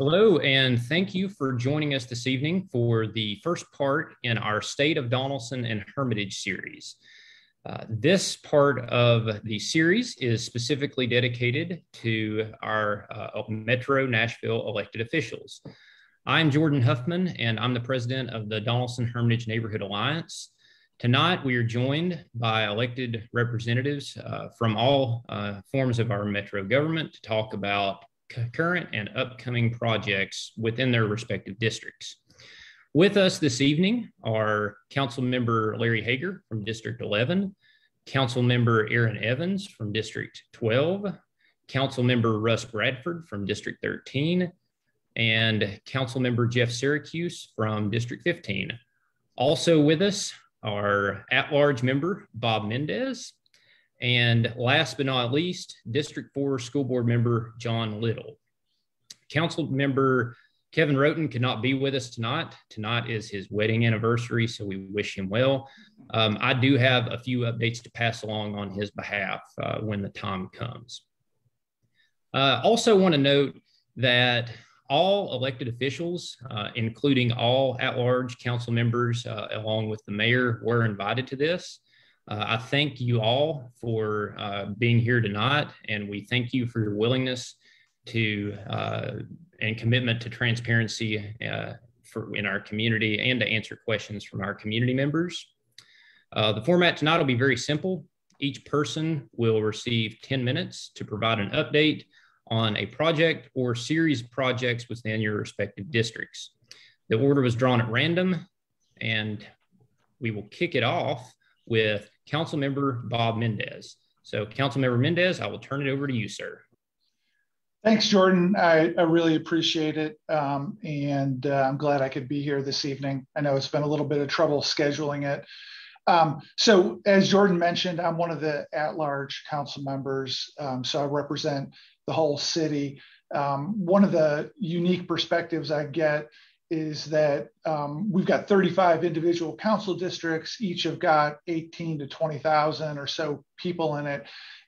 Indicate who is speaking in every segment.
Speaker 1: Hello, and thank you for joining us this evening for the first part in our State of Donelson and Hermitage series. Uh, this part of the series is specifically dedicated to our uh, Metro Nashville elected officials. I'm Jordan Huffman, and I'm the president of the Donelson Hermitage Neighborhood Alliance. Tonight, we are joined by elected representatives uh, from all uh, forms of our Metro government to talk about current and upcoming projects within their respective districts. With us this evening are Council Member Larry Hagar from District 11, Council Member Erin Evans from District 12, Council Member Russ Bradford from District 13, and Council Member Jeff Syracuse from District 15. Also with us are at-large member Bob Mendes and last but not least, District 4 School Board member John Little. Council member Kevin Rhoten cannot be with us tonight. Tonight is his wedding anniversary, so we wish him well. Um, I do have a few updates to pass along on his behalf uh, when the time comes. Uh, also, want to note that all elected officials, uh, including all at large council members, uh, along with the mayor, were invited to this. Uh, I thank you all for uh, being here tonight, and we thank you for your willingness to uh, and commitment to transparency uh, for in our community and to answer questions from our community members. Uh, the format tonight will be very simple. Each person will receive 10 minutes to provide an update on a project or series of projects within your respective districts. The order was drawn at random, and we will kick it off with Council Member Bob Mendes. So, Council Member Mendes, I will turn it over to you, sir.
Speaker 2: Thanks, Jordan. I, I really appreciate it. Um, and uh, I'm glad I could be here this evening. I know it's been a little bit of trouble scheduling it. Um, so, as Jordan mentioned, I'm one of the at large council members. Um, so, I represent the whole city. Um, one of the unique perspectives I get is that um, we've got 35 individual council districts. Each have got 18 to 20,000 or so people in it.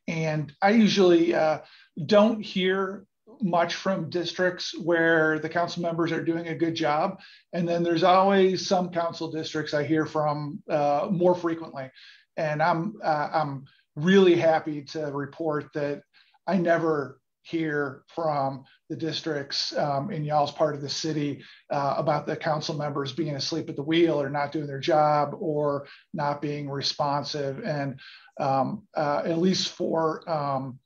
Speaker 2: And I usually uh, don't hear much from districts where the council members are doing a good job. And then there's always some council districts I hear from uh, more frequently. And I'm, uh, I'm really happy to report that I never hear from the districts um, in y'all's part of the city uh, about the council members being asleep at the wheel or not doing their job or not being responsive. And um, uh, at least for um,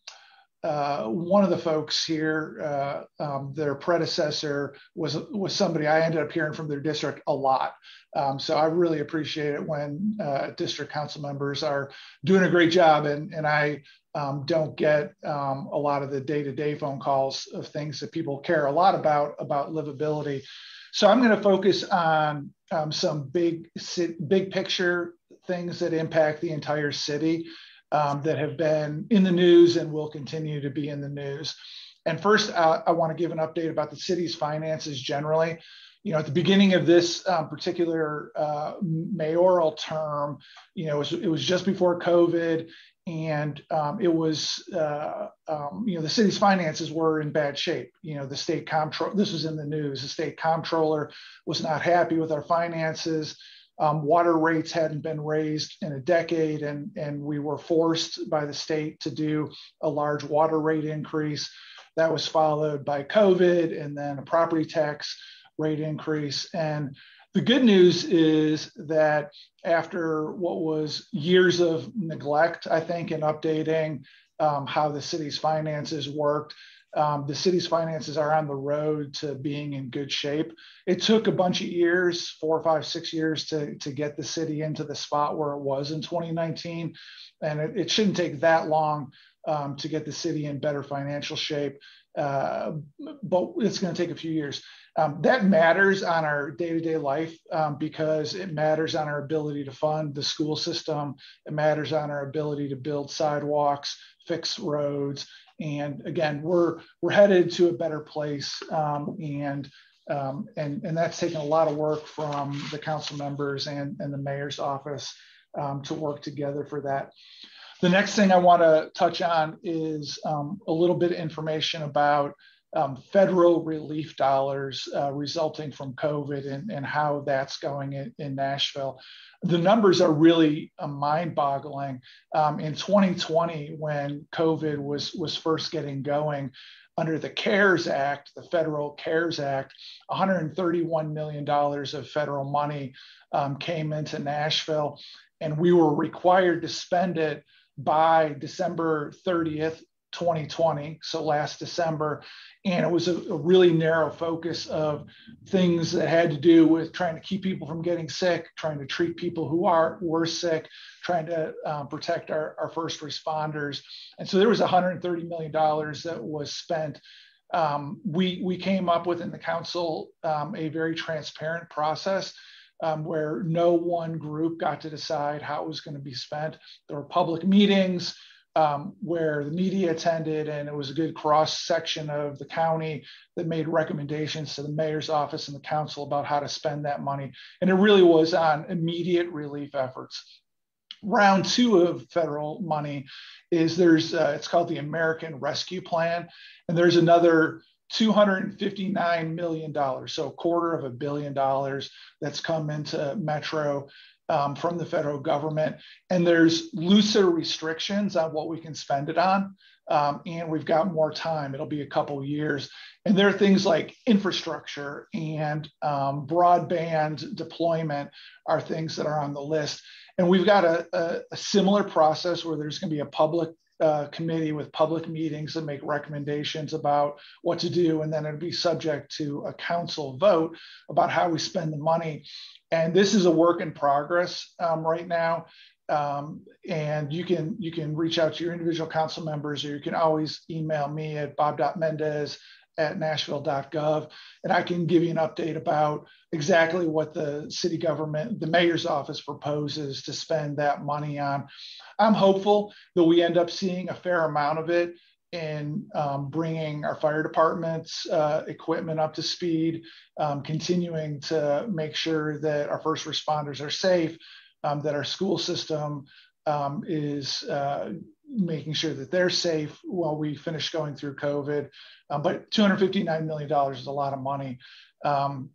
Speaker 2: uh, one of the folks here, uh, um, their predecessor was was somebody I ended up hearing from their district a lot. Um, so I really appreciate it when uh, district council members are doing a great job, and and I um, don't get um, a lot of the day-to-day phone calls of things that people care a lot about about livability. So I'm going to focus on um, some big big picture things that impact the entire city um, that have been in the news and will continue to be in the news. And first, uh, I want to give an update about the city's finances generally. You know, at the beginning of this um, particular uh, mayoral term, you know, it was, it was just before COVID, and um, it was uh, um, you know the city's finances were in bad shape. You know the state comptroller this was in the news the state comptroller was not happy with our finances. Um, water rates hadn't been raised in a decade and and we were forced by the state to do a large water rate increase. That was followed by covid and then a property tax rate increase and the good news is that after what was years of neglect, I think, in updating um, how the city's finances worked, um, the city's finances are on the road to being in good shape. It took a bunch of years, four, five, six years to, to get the city into the spot where it was in 2019. And it, it shouldn't take that long um, to get the city in better financial shape. Uh, but it's going to take a few years. Um, that matters on our day-to-day life um, because it matters on our ability to fund the school system. It matters on our ability to build sidewalks, fix roads, and again, we're we're headed to a better place, um, and um, and and that's taken a lot of work from the council members and and the mayor's office um, to work together for that. The next thing I want to touch on is um, a little bit of information about um, federal relief dollars uh, resulting from COVID and, and how that's going in, in Nashville. The numbers are really uh, mind boggling. Um, in 2020, when COVID was, was first getting going, under the CARES Act, the federal CARES Act, $131 million of federal money um, came into Nashville, and we were required to spend it by December 30th, 2020, so last December. And it was a, a, really narrow focus of things that had to do with trying to keep people from getting sick, trying to treat people who are were sick, trying to um, protect our, our first responders. And so there was $130 million that was spent. Um, we, we came up with in the council um, a very transparent process um, where no one group got to decide how it was going to be spent. There were public meetings um, where the media attended, and it was a good cross section of the county that made recommendations to the mayor's office and the council about how to spend that money. And it really was on immediate relief efforts. Round two of federal money is there's uh, it's called the American Rescue Plan, and there's another $259 million, so a quarter of a billion dollars that's come into Metro um, from the federal government. And there's looser restrictions on what we can spend it on. Um, and we've got more time. It'll be a couple years. And there are things like infrastructure and um, broadband deployment are things that are on the list. And we've got a, a, a similar process where there's going to be a public uh, committee with public meetings and make recommendations about what to do, and then it'd be subject to a council vote about how we spend the money. And this is a work in progress um, right now. Um, and you can you can reach out to your individual council members, or you can always email me at bob.mendez at nashville.gov and i can give you an update about exactly what the city government the mayor's office proposes to spend that money on. I'm hopeful that we end up seeing a fair amount of it in um, bringing our fire department's uh, equipment up to speed um, continuing to make sure that our first responders are safe um, that our school system um, is uh, making sure that they're safe while we finish going through COVID. Um, but $259 million is a lot of money. Um,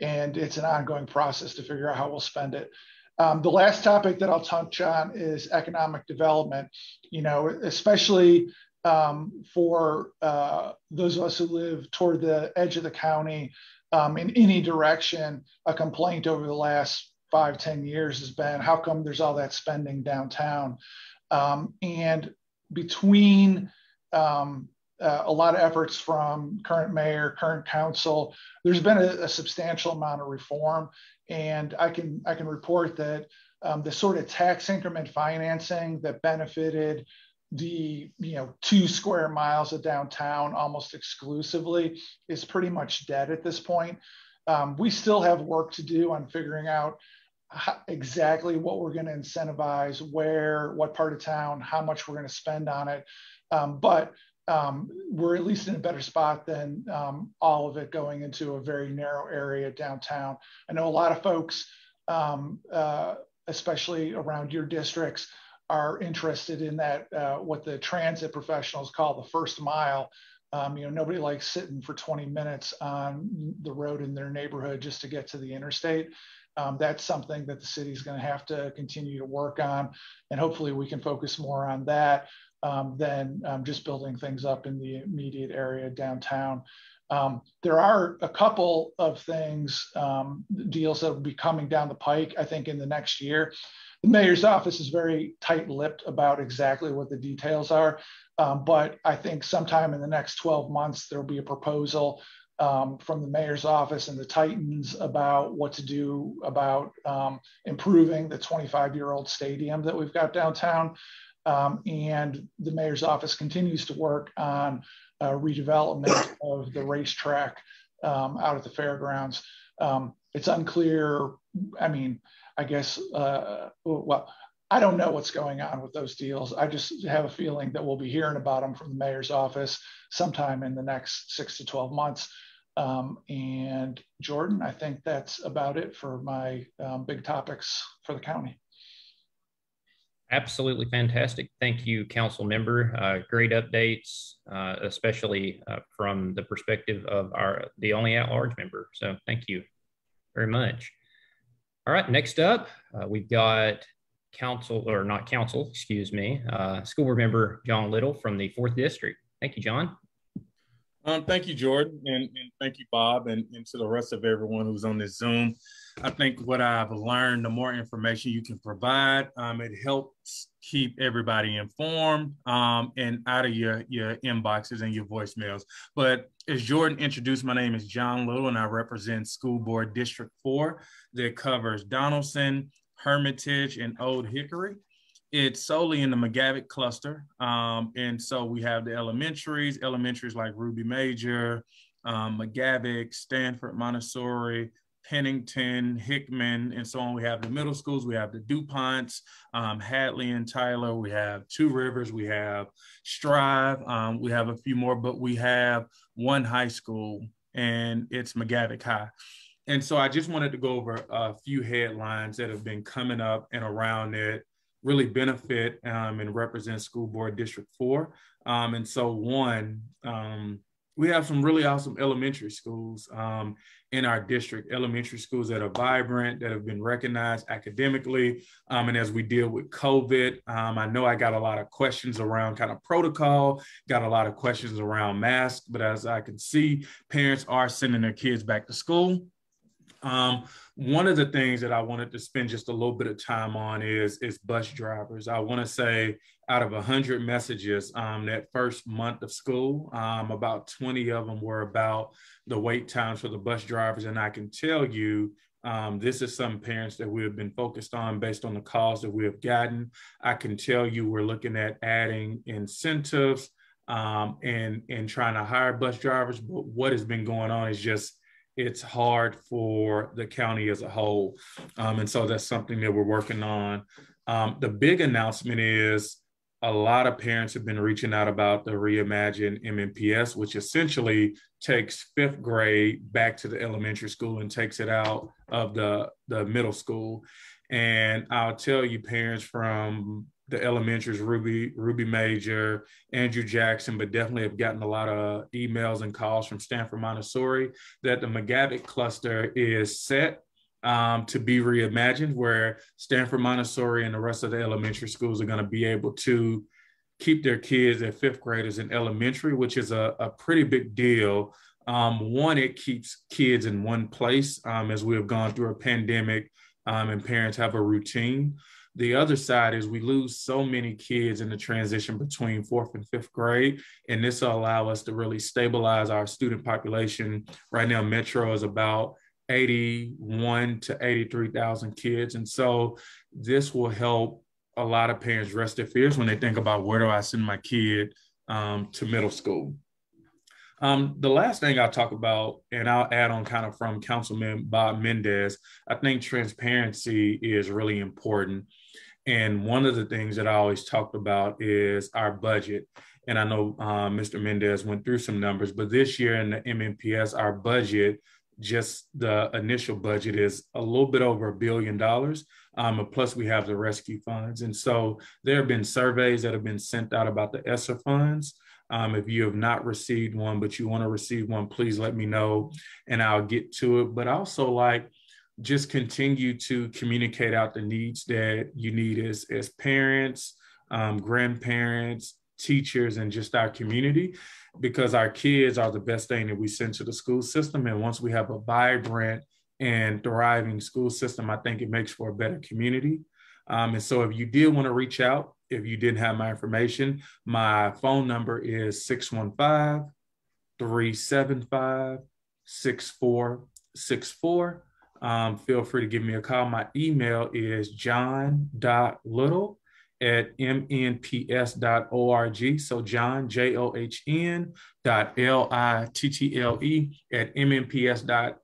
Speaker 2: and it's an ongoing process to figure out how we'll spend it. Um, the last topic that I'll touch on is economic development. You know, especially um, for uh, those of us who live toward the edge of the county um, in any direction, a complaint over the last five, ten years has been how come there's all that spending downtown? Um, and between um, uh, a lot of efforts from current mayor, current council, there's been a, a substantial amount of reform. And I can, I can report that um, the sort of tax increment financing that benefited the you know two square miles of downtown almost exclusively is pretty much dead at this point. Um, we still have work to do on figuring out exactly what we're going to incentivize, where, what part of town, how much we're going to spend on it. Um, but um, we're at least in a better spot than um, all of it going into a very narrow area downtown. I know a lot of folks, um, uh, especially around your districts, are interested in that, uh, what the transit professionals call the first mile. Um, you know, nobody likes sitting for 20 minutes on the road in their neighborhood just to get to the interstate um, that's something that the city is going to have to continue to work on. And hopefully we can focus more on that um, than um, just building things up in the immediate area downtown. Um, there are a couple of things, um, deals that will be coming down the pike, I think, in the next year. The mayor's office is very tight lipped about exactly what the details are. Um, but I think sometime in the next 12 months, there'll be a proposal um, from the mayor's office and the Titans about what to do about um, improving the 25 year old stadium that we've got downtown. Um, and the mayor's office continues to work on uh, redevelopment of the racetrack um, out at the fairgrounds. Um, it's unclear. I mean, I guess, uh, well, I don't know what's going on with those deals. I just have a feeling that we'll be hearing about them from the mayor's office sometime in the next six to 12 months. Um, and Jordan, I think that's about it for my um, big topics for the county.
Speaker 1: Absolutely fantastic. Thank you, council member. Uh, great updates, uh, especially uh, from the perspective of our the only at-large member. So thank you very much. All right, next up, uh, we've got council, or not council, excuse me, uh, school board member John Little from the 4th District. Thank you, John.
Speaker 3: Um, thank you, Jordan, and, and thank you, Bob, and, and to the rest of everyone who's on this Zoom. I think what I've learned, the more information you can provide, um, it helps keep everybody informed um, and out of your, your inboxes and your voicemails. But as Jordan introduced, my name is John Little, and I represent School Board District 4 that covers Donelson, Hermitage, and Old Hickory it's solely in the McGavock cluster. Um, and so we have the elementaries, elementaries like Ruby Major, um, McGavock, Stanford, Montessori, Pennington, Hickman, and so on. We have the middle schools, we have the DuPonts, um, Hadley and Tyler, we have Two Rivers, we have Strive, um, we have a few more, but we have one high school and it's McGavock High. And so I just wanted to go over a few headlines that have been coming up and around that really benefit um, and represent School Board District 4. Um, and so, one, um, we have some really awesome elementary schools um, in our district, elementary schools that are vibrant, that have been recognized academically. Um, and as we deal with COVID, um, I know I got a lot of questions around kind of protocol, got a lot of questions around masks, but as I can see, parents are sending their kids back to school. Um, one of the things that I wanted to spend just a little bit of time on is is bus drivers. I want to say out of 100 messages um, that first month of school, um, about 20 of them were about the wait times for the bus drivers. And I can tell you, um, this is some parents that we have been focused on based on the calls that we have gotten. I can tell you we're looking at adding incentives um, and, and trying to hire bus drivers. But what has been going on is just it's hard for the county as a whole. Um, and so that's something that we're working on. Um, the big announcement is a lot of parents have been reaching out about the Reimagine MNPS, which essentially takes fifth grade back to the elementary school and takes it out of the, the middle school. And I'll tell you, parents from the elementaries, Ruby, Ruby Major, Andrew Jackson, but definitely have gotten a lot of emails and calls from Stanford Montessori that the McGavock cluster is set um, to be reimagined, where Stanford Montessori and the rest of the elementary schools are going to be able to keep their kids at fifth graders in elementary, which is a, a pretty big deal. Um, one, it keeps kids in one place um, as we have gone through a pandemic um, and parents have a routine. The other side is we lose so many kids in the transition between fourth and fifth grade, and this will allow us to really stabilize our student population. Right now, Metro is about 81 to 83,000 kids. And so this will help a lot of parents rest their fears when they think about where do I send my kid um, to middle school. Um, the last thing I'll talk about, and I'll add on kind of from Councilman Bob Mendes, I think transparency is really important. And one of the things that I always talked about is our budget. And I know uh, Mr. Mendes went through some numbers, but this year in the MNPS, our budget, just the initial budget is a little bit over a billion dollars. Um, plus, we have the rescue funds. And so there have been surveys that have been sent out about the ESSER funds. Um, if you have not received one, but you want to receive one, please let me know and I'll get to it. But also, like, just continue to communicate out the needs that you need as, as parents, um, grandparents, teachers, and just our community, because our kids are the best thing that we send to the school system. And once we have a vibrant and thriving school system, I think it makes for a better community. Um, and so if you did want to reach out, if you didn't have my information, my phone number is 615 375 6464. Um, feel free to give me a call. My email is john.little at mnps.org. So John, J-O-H-N dot L-I-T-T-L-E at mnps.org.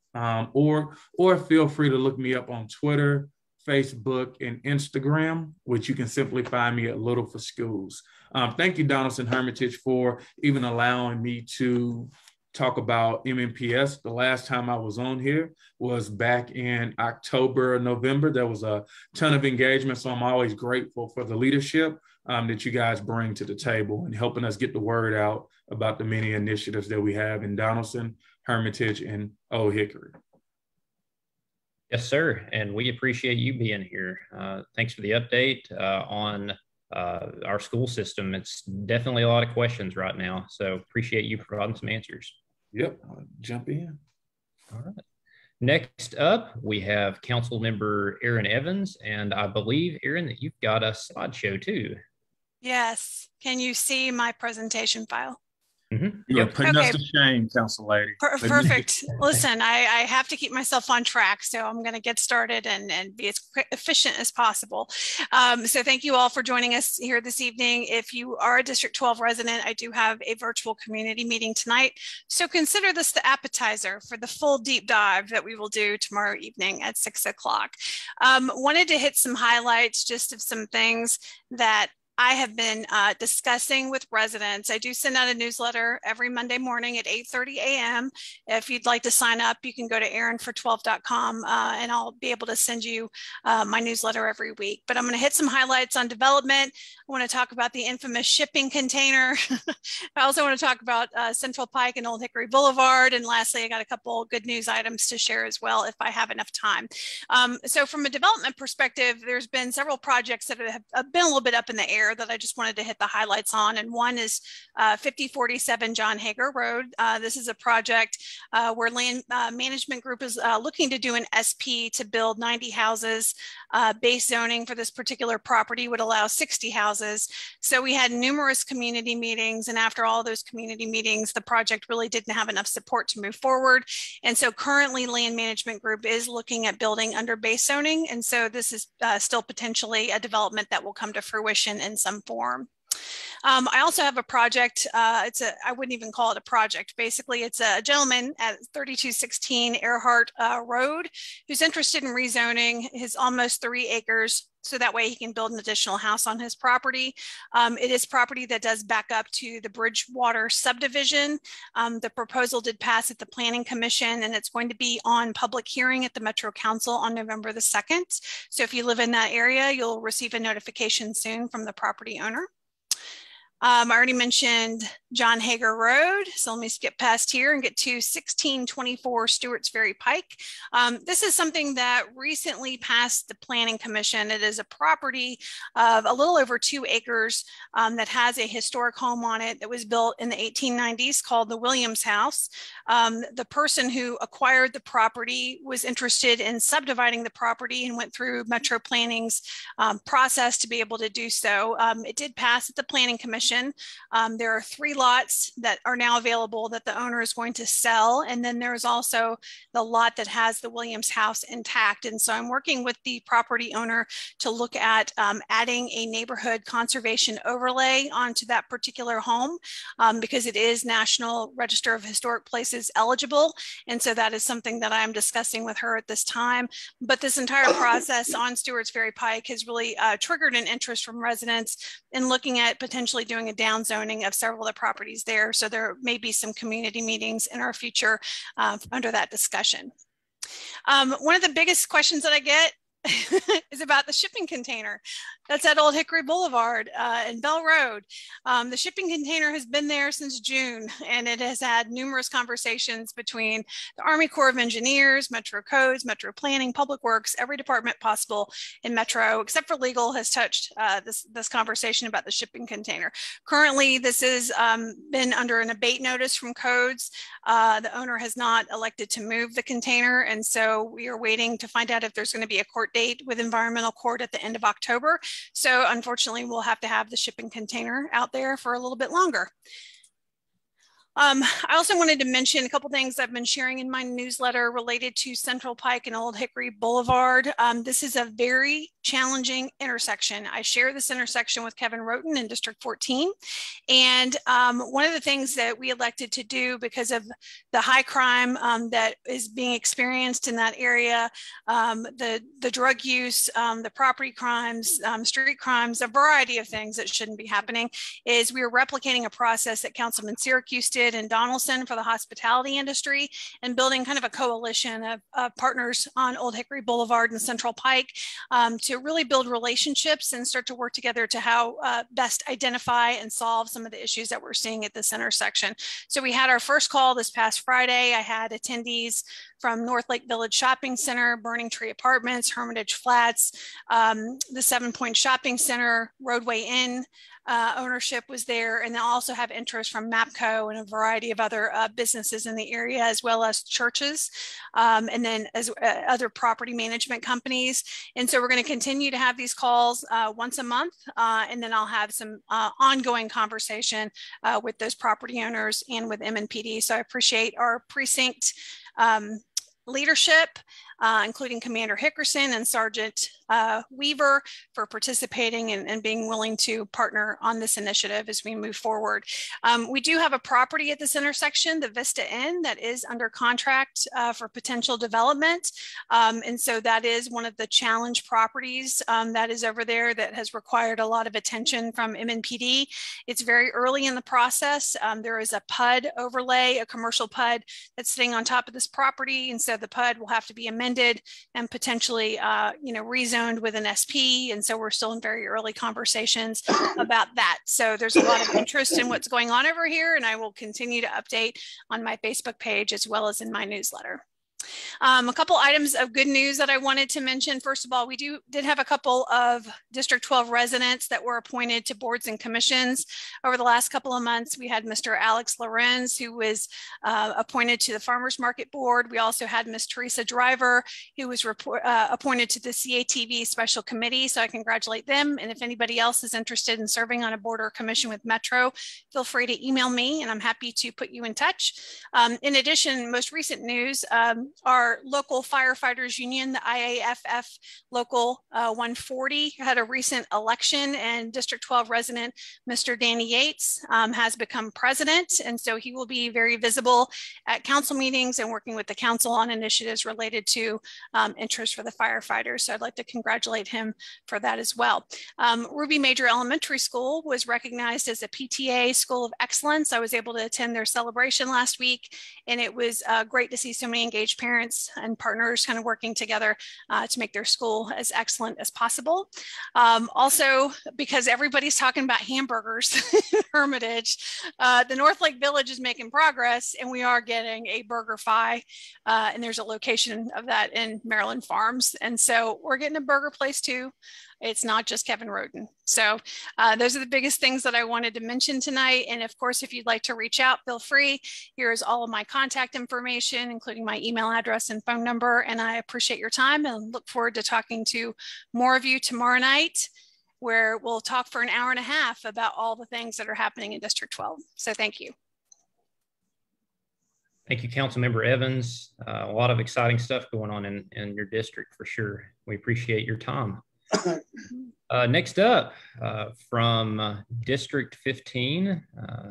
Speaker 3: Or feel free to look me up on Twitter, Facebook, and Instagram, which you can simply find me at Little for Schools. Um, thank you, Donelson Hermitage, for even allowing me to talk about MNPS. The last time I was on here was back in October, November. There was a ton of engagement. So I'm always grateful for the leadership um, that you guys bring to the table and helping us get the word out about the many initiatives that we have in Donelson, Hermitage, and Old Hickory.
Speaker 1: Yes, sir. And we appreciate you being here. Uh, thanks for the update uh, on uh, our school system. It's definitely a lot of questions right now. So appreciate you providing some answers.
Speaker 3: Yep, I'll jump in.
Speaker 1: All right. Next up, we have Council Member Erin Evans, and I believe, Erin, that you've got a slideshow too.
Speaker 4: Yes. Can you see my presentation file?
Speaker 3: Mm-hmm. You're yep. putting okay. us to shame, Council Lady.
Speaker 4: Per- perfect. Listen, I, I, have to keep myself on track, so I'm going to get started and, and be as efficient as possible. Um, so thank you all for joining us here this evening. If you are a District 12 resident, I do have a virtual community meeting tonight. So consider this the appetizer for the full deep dive that we will do tomorrow evening at six o'clock. Um, wanted to hit some highlights just of some things that I have been uh, discussing with residents. I do send out a newsletter every Monday morning at 8:30 a.m. If you'd like to sign up, you can go to erinfor12.com uh, and I'll be able to send you uh, my newsletter every week. But I'm going to hit some highlights on development. Want to talk about the infamous shipping container. I also want to talk about uh, Central Pike and Old Hickory Boulevard. And lastly, I got a couple good news items to share as well if I have enough time. Um, so from a development perspective, there's been several projects that have been a little bit up in the air that I just wanted to hit the highlights on. And one is uh, 5047 John Hager Road. Uh, this is a project uh, where Land uh, Management Group is uh, looking to do an SP to build 90 houses. Base zoning for this particular property would allow 60 houses. So we had numerous community meetings. And after all those community meetings, the project really didn't have enough support to move forward. And so currently Land Management Group is looking at building under base zoning. And so this is still potentially a development that will come to fruition in some form. Um, I also have a project. Uh, it's a, I wouldn't even call it a project. Basically, it's a gentleman at 3216 Earhart uh, Road who's interested in rezoning his almost three acres so that way he can build an additional house on his property. Um, it is property that does back up to the Bridgewater subdivision. Um, the proposal did pass at the Planning Commission and it's going to be on public hearing at the Metro Council on November the 2nd. So if you live in that area, you'll receive a notification soon from the property owner. Um, I already mentioned John Hager Road. So let me skip past here and get to 1624 Stewart's Ferry Pike. Um, this is something that recently passed the Planning Commission. It is a property of a little over two acres um, that has a historic home on it that was built in the 1890s called the Williams House. Um, the person who acquired the property was interested in subdividing the property and went through Metro Planning's um, process to be able to do so. Um, it did pass at the Planning Commission um, there are three lots that are now available that the owner is going to sell. And then there's also the lot that has the Williams house intact. And so I'm working with the property owner to look at um, adding a neighborhood conservation overlay onto that particular home um, because it is National Register of Historic Places eligible. And so that is something that I'm discussing with her at this time. But this entire process on Stewart's Ferry Pike has really uh, triggered an interest from residents in looking at potentially doing doing a down zoning of several of the properties there. So there may be some community meetings in our future uh, under that discussion. Um, one of the biggest questions that I get is about the shipping container. That's at Old Hickory Boulevard uh, and Bell Road. Um, the shipping container has been there since June, and it has had numerous conversations between the Army Corps of Engineers, Metro Codes, Metro Planning, Public Works, every department possible in Metro, except for legal, has touched uh, this, this conversation about the shipping container. Currently, this has um, been under an abate notice from Codes. Uh, the owner has not elected to move the container, and so we are waiting to find out if there's going to be a court date with environmental court at the end of October. So unfortunately, we'll have to have the shipping container out there for a little bit longer. Um, I also wanted to mention a couple things I've been sharing in my newsletter related to Central Pike and Old Hickory Boulevard. Um, this is a very challenging intersection. I share this intersection with Kevin Rhoten in District 14. And um, one of the things that we elected to do because of the high crime um, that is being experienced in that area, um, the, the drug use, um, the property crimes, street crimes, a variety of things that shouldn't be happening, is we are replicating a process that Councilman Syracuse did did in Donelson for the hospitality industry and building kind of a coalition of, of partners on Old Hickory Boulevard and Central Pike um, to really build relationships and start to work together to how uh, best identify and solve some of the issues that we're seeing at this intersection. So we had our first call this past Friday. I had attendees from North Lake Village Shopping Center, Burning Tree Apartments, Hermitage Flats, um, the Seven Point Shopping Center, Rodeway Inn, uh, ownership was there, and they also have interest from MAPCO and a variety of other uh, businesses in the area, as well as churches, um, and then as uh, other property management companies. And so we're going to continue to have these calls uh, once a month, uh, and then I'll have some uh, ongoing conversation with those property owners and with MNPD. So I appreciate our precinct um, leadership uh, including Commander Hickerson and Sergeant uh, Weaver for participating and, and, being willing to partner on this initiative as we move forward. Um, we do have a property at this intersection, the Vista Inn, that is under contract uh, for potential development. Um, and so that is one of the challenge properties um, that is over there that has required a lot of attention from MNPD. It's very early in the process. Um, there is a PUD overlay, a commercial PUD that's sitting on top of this property. And so the PUD will have to be amended and potentially, uh, you know, rezoned with an SP. And so we're still in very early conversations about that. So there's a lot of interest in what's going on over here, and I will continue to update on my Facebook page as well as in my newsletter. Um, a couple items of good news that I wanted to mention. First of all, we do did have a couple of District 12 residents that were appointed to boards and commissions over the last couple of months. We had Mr. Alex Lorenz, who was uh, appointed to the Farmers Market Board. We also had Ms. Teresa Driver, who was report, uh, appointed to the CATV Special Committee. So I congratulate them. And if anybody else is interested in serving on a board or commission with Metro, feel free to email me and I'm happy to put you in touch. Um, in addition, most recent news, um, our local firefighters union, the IAFF Local uh, 140, had a recent election, and District 12 resident Mr. Danny Yates um, has become president. And so he will be very visible at council meetings and working with the council on initiatives related to um, interest for the firefighters. So I'd like to congratulate him for that as well. Um, Ruby Major Elementary School was recognized as a PTA School of Excellence. I was able to attend their celebration last week, and it was uh, great to see so many engaged parents and partners kind of working together uh, to make their school as excellent as possible. Um, also, because everybody's talking about hamburgers Hermitage, uh, the North Lake Village is making progress and we are getting a BurgerFi uh, and there's a location of that in Maryland Farms. And so we're getting a burger place too. It's not just Kevin Rhoten. So uh, those are the biggest things that I wanted to mention tonight. And of course, if you'd like to reach out, feel free. Here's all of my contact information, including my email address and phone number. And I appreciate your time and look forward to talking to more of you tomorrow night where we'll talk for an hour and a half about all the things that are happening in District 12. So thank you.
Speaker 1: Thank you, Councilmember Evans. Uh, a lot of exciting stuff going on in, in your district for sure. We appreciate your time. Uh, next up, uh, from uh, District 15, uh,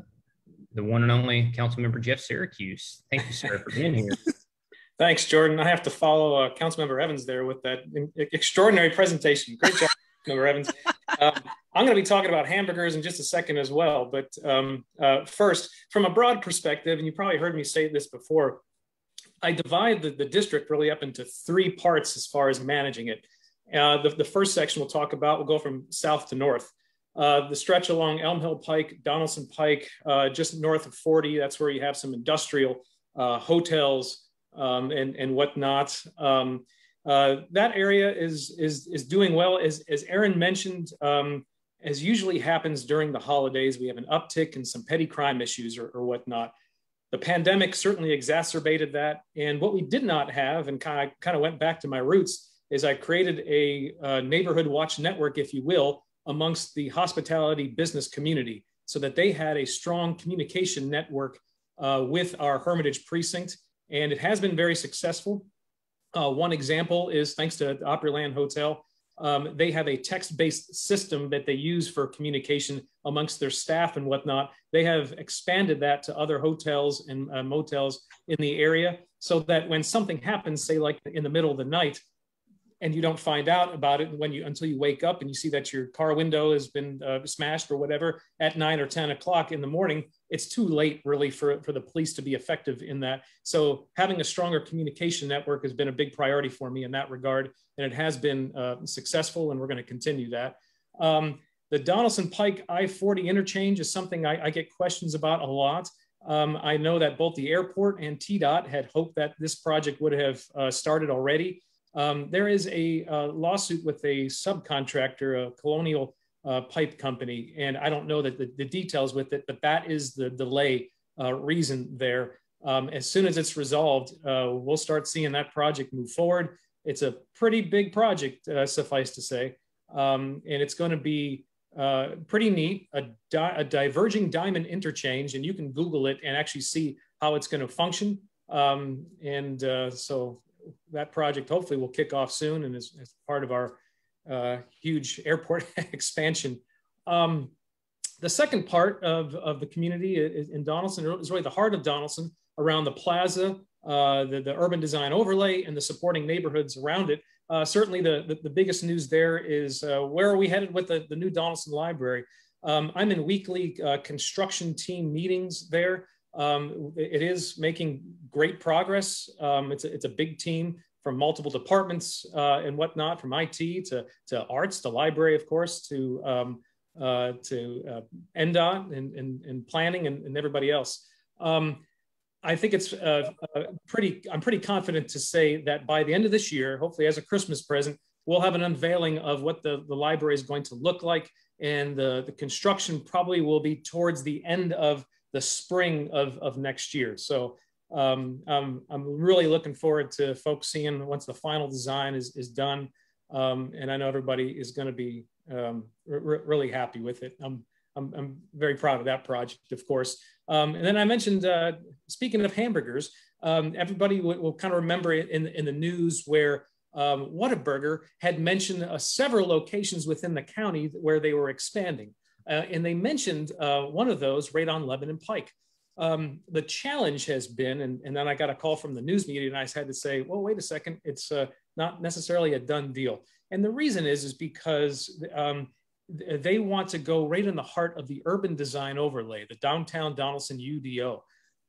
Speaker 1: the one and only Councilmember Jeff Syracuse. Thank you, sir, for being here.
Speaker 5: Thanks, Jordan. I have to follow uh, Councilmember Evans there with that extraordinary presentation. Great job, Member Evans. Um, I'm going to be talking about hamburgers in just a second as well. But um, uh, first, from a broad perspective, and you probably heard me say this before, I divide the, the district really up into three parts as far as managing it. Uh, the, the, first section we'll talk about will go from south to north. Uh, the stretch along Elm Hill Pike, Donelson Pike, uh, just north of 40, that's where you have some industrial uh, hotels um, and, and whatnot. Um, uh, that area is, is, is doing well. As, as Erin mentioned, um, as usually happens during the holidays, we have an uptick in some petty crime issues or, or whatnot. The pandemic certainly exacerbated that. And what we did not have, and kind of, kind of went back to my roots, is I created a, a neighborhood watch network, if you will, amongst the hospitality business community so that they had a strong communication network uh, with our Hermitage precinct. And it has been very successful. Uh, one example is thanks to Opryland Hotel, um, they have a text-based system that they use for communication amongst their staff and whatnot. They have expanded that to other hotels and uh, motels in the area so that when something happens, say like in the middle of the night, and you don't find out about it when you until you wake up and you see that your car window has been uh, smashed or whatever at nine or 10 o'clock in the morning, it's too late really for, for the police to be effective in that. So having a stronger communication network has been a big priority for me in that regard. And it has been uh, successful and we're gonna continue that. Um, the Donelson Pike I-40 interchange is something I, I get questions about a lot. Um, I know that both the airport and TDOT had hoped that this project would have uh, started already. Um, there is a uh, lawsuit with a subcontractor, a colonial uh, pipe company, and I don't know that the, the, details with it, but that is the delay uh, reason there. Um, as soon as it's resolved, uh, we'll start seeing that project move forward. It's a pretty big project, uh, suffice to say, um, and it's going to be uh, pretty neat. A, di a, diverging diamond interchange, and you can Google it and actually see how it's going to function. Um, and so that project hopefully will kick off soon and is, is part of our uh, huge airport expansion. Um, the second part of, of the community in Donelson is really the heart of Donelson around the plaza, uh, the, the urban design overlay, and the supporting neighborhoods around it. Uh, certainly, the, the, the, biggest news there is uh, where are we headed with the, the new Donelson Library? Um, I'm in weekly uh, construction team meetings there. Um, it is making great progress. Um, it's, a, it's a big team from multiple departments uh, and whatnot, from IT to, to arts, to library, of course, to, um, uh, to uh, NDOT and, and, and planning and, and, everybody else. Um, I think it's uh, uh, pretty, I'm pretty confident to say that by the end of this year, hopefully as a Christmas present, we'll have an unveiling of what the, the library is going to look like. And the, the construction probably will be towards the end of the spring of, of next year. So um, um, I'm really looking forward to folks seeing once the final design is, is done. Um, and I know everybody is going to be um, really happy with it. I'm, I'm, I'm, very proud of that project, of course. Um, and then I mentioned, uh, speaking of hamburgers, um, everybody will, will, kind of remember it in, in the news where um, Whataburger had mentioned uh, several locations within the county where they were expanding. Uh, and they mentioned uh, one of those right on Lebanon Pike. Um, the challenge has been, and, and, then I got a call from the news media, and I had to say, well, wait a second, it's uh, not necessarily a done deal. And the reason is, is because um, they want to go right in the heart of the urban design overlay, the downtown Donelson UDO.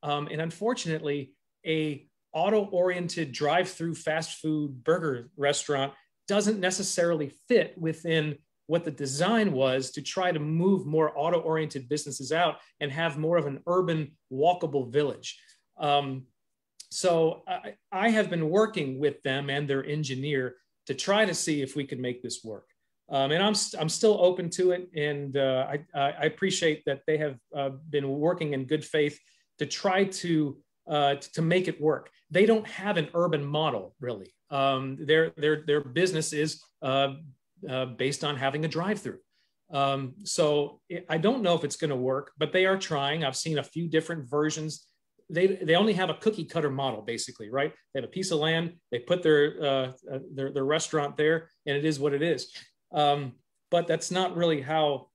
Speaker 5: Um, and unfortunately, a auto-oriented drive-through fast food burger restaurant doesn't necessarily fit within what the design was to try to move more auto oriented businesses out and have more of an urban walkable village. Um, so I, I, have been working with them and their engineer to try to see if we can make this work. Um, and I'm, I'm still open to it. And uh, I, I, appreciate that they have uh, been working in good faith to try to, uh, to make it work. They don't have an urban model really. Um, their, their, their business is uh, based on having a drive-through. Um, so I don't know if it's going to work, but they are trying. I've seen a few different versions. They, they only have a cookie cutter model, basically, right? They have a piece of land, they put their, uh, uh, their, their, restaurant there, and it is what it is. Um, but that's not really how,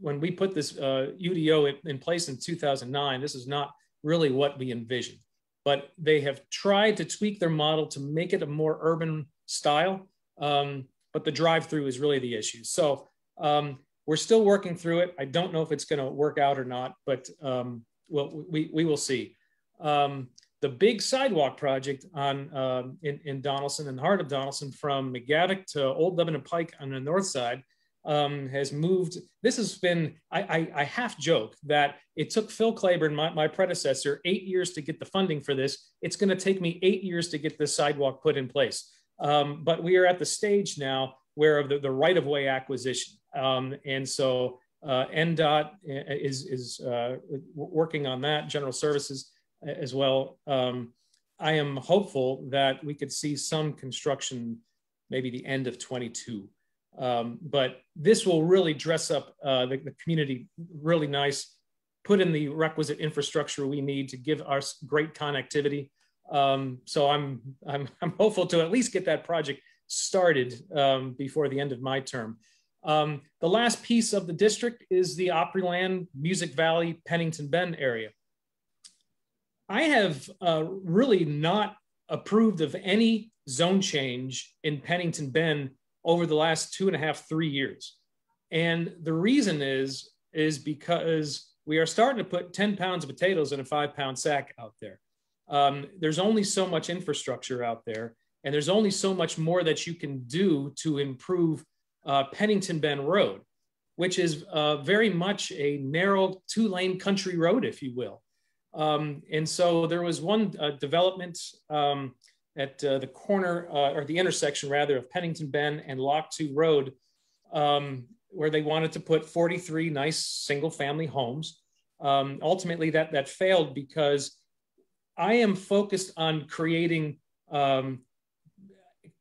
Speaker 5: when we put this UDO uh, in, in place in 2009, this is not really what we envisioned. But they have tried to tweak their model to make it a more urban style. Um, but the drive through is really the issue. So um, we're still working through it. I don't know if it's going to work out or not, but um, well, we, we will see. Um, the big sidewalk project on um, in, in Donelson, in the heart of Donelson, from McGavock to Old Lebanon Pike on the north side, um, has moved. This has been, I, I, I, half joke that it took Phil Claiborne, my, my predecessor, eight years to get the funding for this. It's going to take me eight years to get this sidewalk put in place. Um, but we are at the stage now where of the, the right of way acquisition. Um, and so uh, NDOT is, is uh, working on that, General Services as well. Um, I am hopeful that we could see some construction maybe the end of 22. Um, but this will really dress up uh, the, the, community really nice, put in the requisite infrastructure we need to give us great connectivity. Um, so I'm, I'm, I'm hopeful to at least get that project started um, before the end of my term. Um, the last piece of the district is the Opryland, Music Valley, Pennington Bend area. I have uh, really not approved of any zone change in Pennington Bend over the last two and a half, three years. And the reason is, is because we are starting to put 10 pounds of potatoes in a five pound sack out there. Um, there's only so much infrastructure out there, and there's only so much more that you can do to improve uh, Pennington Bend Road, which is uh, very much a narrow two lane country road, if you will. Um, and so there was one uh, development um, at uh, the corner uh, or the intersection rather of Pennington Bend and Lock 2 Road, um, where they wanted to put 43 nice single family homes. Um, ultimately, that, that failed because I am focused on creating um,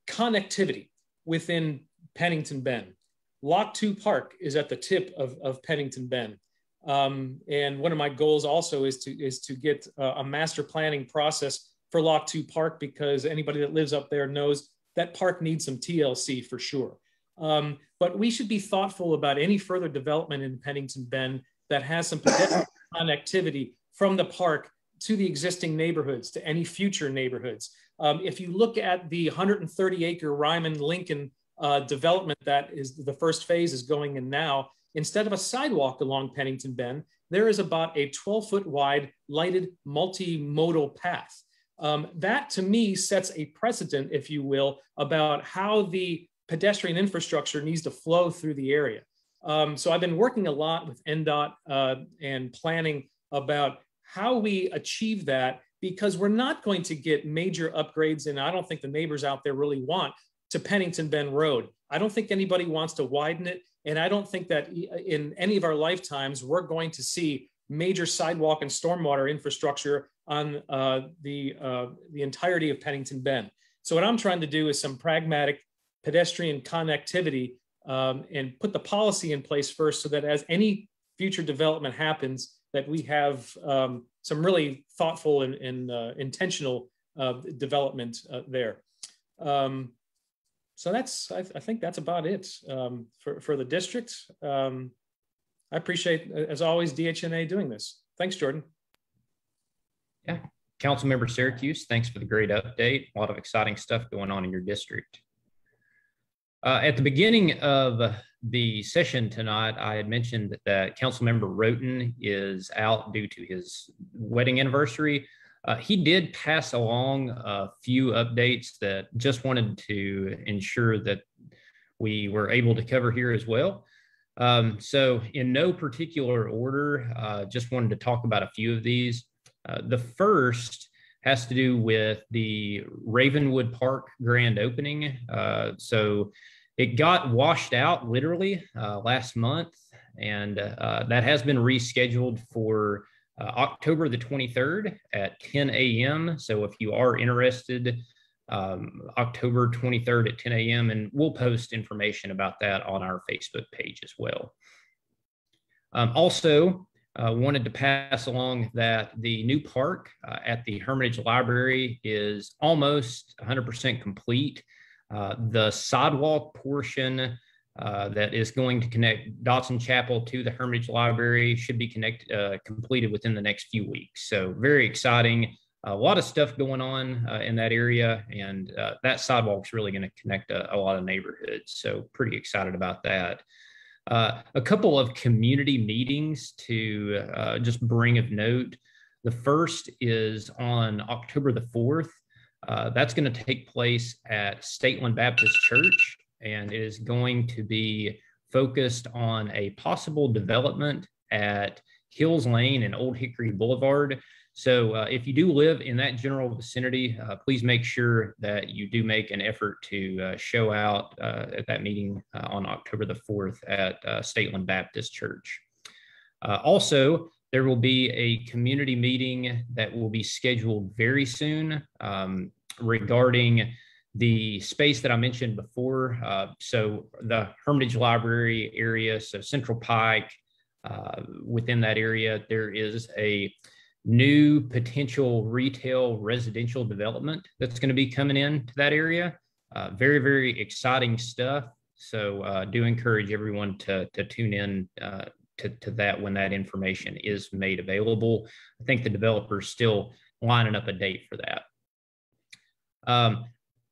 Speaker 5: connectivity within Pennington Bend. Lock 2 Park is at the tip of, of Pennington Bend. Um, and one of my goals also is to is to get uh, a master planning process for Lock 2 Park because anybody that lives up there knows that park needs some TLC for sure. Um, but we should be thoughtful about any further development in Pennington Bend that has some connectivity from the park to the existing neighborhoods, to any future neighborhoods. Um, if you look at the 130 acre Ryman Lincoln uh, development that is the first phase is going in now, instead of a sidewalk along Pennington Bend, there is about a 12 foot wide lighted multimodal path. Um, that to me sets a precedent, if you will, about how the pedestrian infrastructure needs to flow through the area. Um, so I've been working a lot with NDOT uh, and planning about how we achieve that because we're not going to get major upgrades and I don't think the neighbors out there really want to Pennington Bend Road. I don't think anybody wants to widen it. And I don't think that in any of our lifetimes, we're going to see major sidewalk and stormwater infrastructure on uh, the, uh, the entirety of Pennington Bend. So what I'm trying to do is some pragmatic pedestrian connectivity um, and put the policy in place first so that as any future development happens, that we have um, some really thoughtful and, and uh, intentional uh, development uh, there. Um, so that's I, I, think that's about it um, for for the district. Um, I appreciate as always DHNA doing this. Thanks, Jordan.
Speaker 1: Yeah, Councilmember Syracuse, thanks for the great update. A lot of exciting stuff going on in your district. Uh, at the beginning of the session tonight, I had mentioned that Councilmember Rhoten is out due to his wedding anniversary. Uh, he did pass along a few updates that just wanted to ensure that we were able to cover here as well. Um, so, in no particular order, uh, just wanted to talk about a few of these. Uh, the first has to do with the Ravenwood Park grand opening. Uh, so, it got washed out literally uh, last month, and uh, that has been rescheduled for uh, October the 23rd at 10 a.m. So if you are interested, um, October 23rd at 10 a.m., and we'll post information about that on our Facebook page as well. Um, also, uh, wanted to pass along that the new park uh, at the Hermitage Library is almost 100% complete. Uh, the sidewalk portion uh, that is going to connect Dodson Chapel to the Hermitage Library should be connected, uh, completed within the next few weeks. So very exciting. A lot of stuff going on uh, in that area, and uh, that sidewalk is really going to connect a, a, lot of neighborhoods. So pretty excited about that. A couple of community meetings to just bring of note. The first is on October the 4th. That's going to take place at Stateland Baptist Church and it is going to be focused on a possible development at Hills Lane and Old Hickory Boulevard. So, uh, if you do live in that general vicinity, uh, please make sure that you do make an effort to uh, show out uh, at that meeting uh, on October the 4th at uh, Stateland Baptist Church. also, there will be a community meeting that will be scheduled very soon um, regarding the space that I mentioned before. Uh, so the Hermitage Library area, so Central Pike, uh, within that area, there is a new potential retail residential development that's going to be coming in to that area. Uh, very, very exciting stuff. So uh, do encourage everyone to, to tune in uh, to, to that when that information is made available. I think the developer's still lining up a date for that. Um,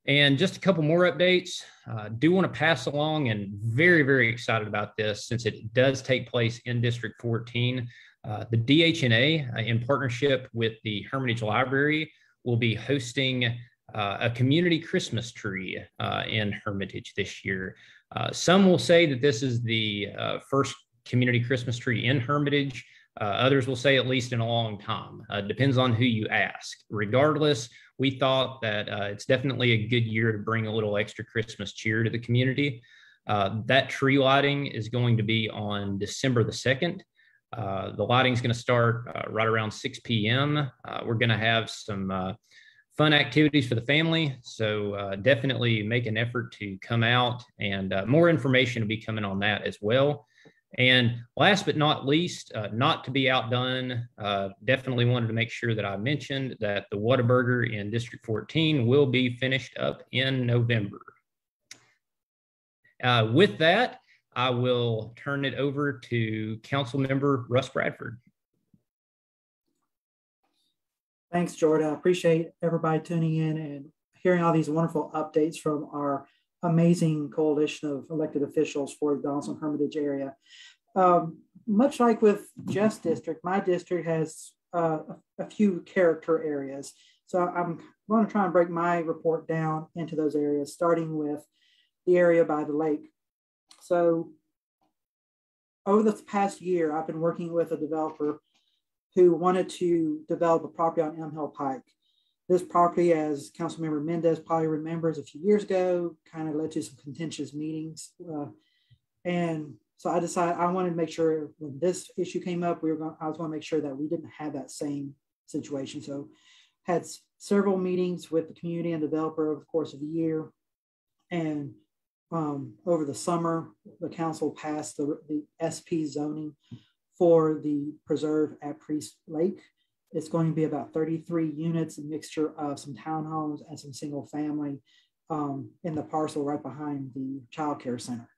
Speaker 1: and just a couple more updates. Uh, do want to pass along and very, very excited about this since it does take place in District 14. Uh, the DHNA, uh, in partnership with the Hermitage Library, will be hosting uh, a community Christmas tree uh, in Hermitage this year. Uh, some will say that this is the first community Christmas tree in Hermitage. others will say at least in a long time. depends on who you ask. Regardless, we thought that it's definitely a good year to bring a little extra Christmas cheer to the community. that tree lighting is going to be on December the 2nd. Uh, the lighting is going to start uh, right around 6 p.m. Uh, we're going to have some uh, fun activities for the family. So uh, definitely make an effort to come out, and more information will be coming on that as well. And last but not least, uh, not to be outdone, uh, definitely wanted to make sure that I mentioned that the Whataburger in District 14 will be finished up in November. Uh, with that, I will turn it over to Council Member Russ Bradford.
Speaker 6: Thanks, Jordan. I appreciate everybody tuning in and hearing all these wonderful updates from our amazing coalition of elected officials for the Donelson Hermitage area. Um, much like with Jeff's district, my district has uh, a few character areas. So I'm going to try and break my report down into those areas, starting with the area by the lake. So over the past year, I've been working with a developer who wanted to develop a property on Elm Hill Pike. This property, as Councilmember Mendes probably remembers a few years ago, kind of led to some contentious meetings. Uh, and so I decided I wanted to make sure when this issue came up, we were going, I was going to make sure that we didn't have that same situation. So had several meetings with the community and developer over the course of the year. And um, over the summer, the council passed the, the SP zoning for the preserve at Priest Lake. It's going to be about 33 units, a mixture of some townhomes and some single family um, in the parcel right behind the child care center.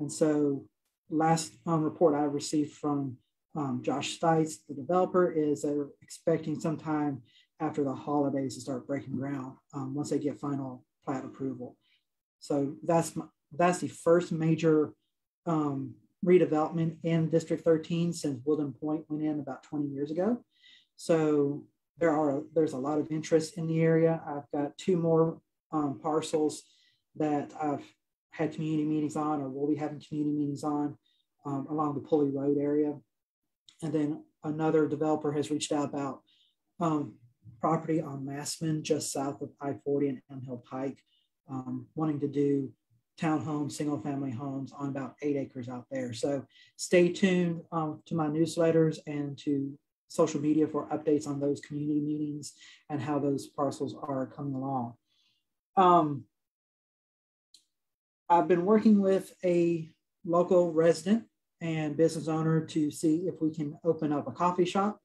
Speaker 6: And so last um, report I received from um, Josh Stites, the developer, is they're expecting sometime after the holidays to start breaking ground um, once they get final plat approval. So that's my, that's the first major um, redevelopment in District 13 since Woodland Point went in about 20 years ago. So there are there's a lot of interest in the area. I've got two more um, parcels that I've had community meetings on or will be having community meetings on um, along the Pulley Road area. And then another developer has reached out about um, property on Massman just south of I-40 and Elm Pike, um, wanting to do townhomes, single family homes on about eight acres out there. So stay tuned um, to my newsletters and to social media for updates on those community meetings and how those parcels are coming along. Um, I've been working with a local resident and business owner to see if we can open up a coffee shop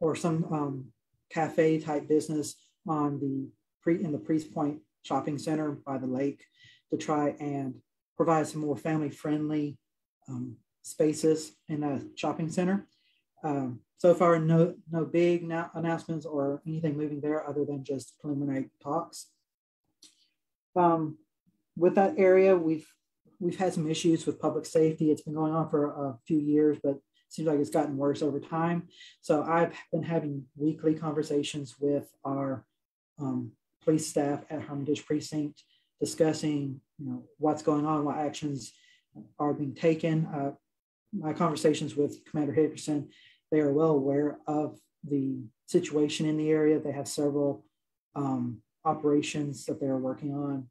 Speaker 6: or some um, cafe type business on the pre in the Priest Point Shopping Center by the lake to try and provide some more family friendly um, spaces in a shopping center. Um, so far, no, no big announcements or anything moving there other than just preliminary talks. Um, with that area, we've we've had some issues with public safety. It's been going on for a few years, but seems like it's gotten worse over time. So I've been having weekly conversations with our um, police staff at Hermitage Precinct discussing you know what's going on, what actions are being taken. Uh, my conversations with Commander Hickerson, they are well aware of the situation in the area. They have several um, operations that they're working on.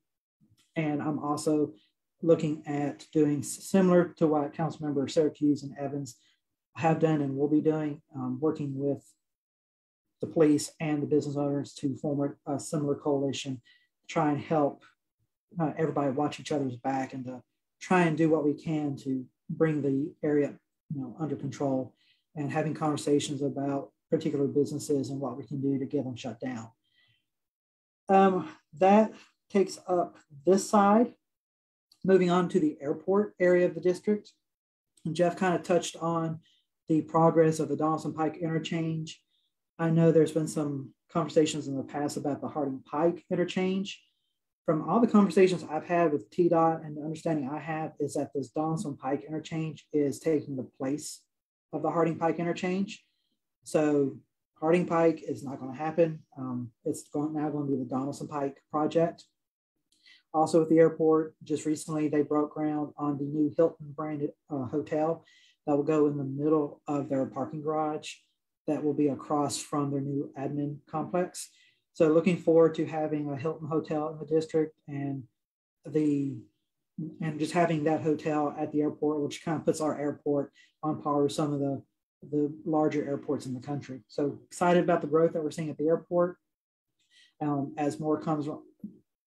Speaker 6: And I'm also looking at doing similar to what Councilmember Syracuse and Evans have done and will be doing, um, working with the police and the business owners to form a, a similar coalition, try and help uh, everybody watch each other's back and to try and do what we can to bring the area you know under control and having conversations about particular businesses and what we can do to get them shut down. Um, that takes up this side. Moving on to the airport area of the district. Jeff kind of touched on the progress of the Donelson Pike interchange. I know there's been some conversations in the past about the Harding Pike interchange. From all the conversations I've had with TDOT and the understanding I have is that this Donelson Pike interchange is taking the place of the Harding Pike interchange. So Harding Pike is not going to happen. Um, it's going, now going to be the Donelson Pike project. Also at the airport, just recently they broke ground on the new Hilton branded uh, hotel that will go in the middle of their parking garage that will be across from their new admin complex. So looking forward to having a Hilton hotel in the district and the and just having that hotel at the airport, which kind of puts our airport on par with some of the the larger airports in the country. So excited about the growth that we're seeing at the airport. Um, as more comes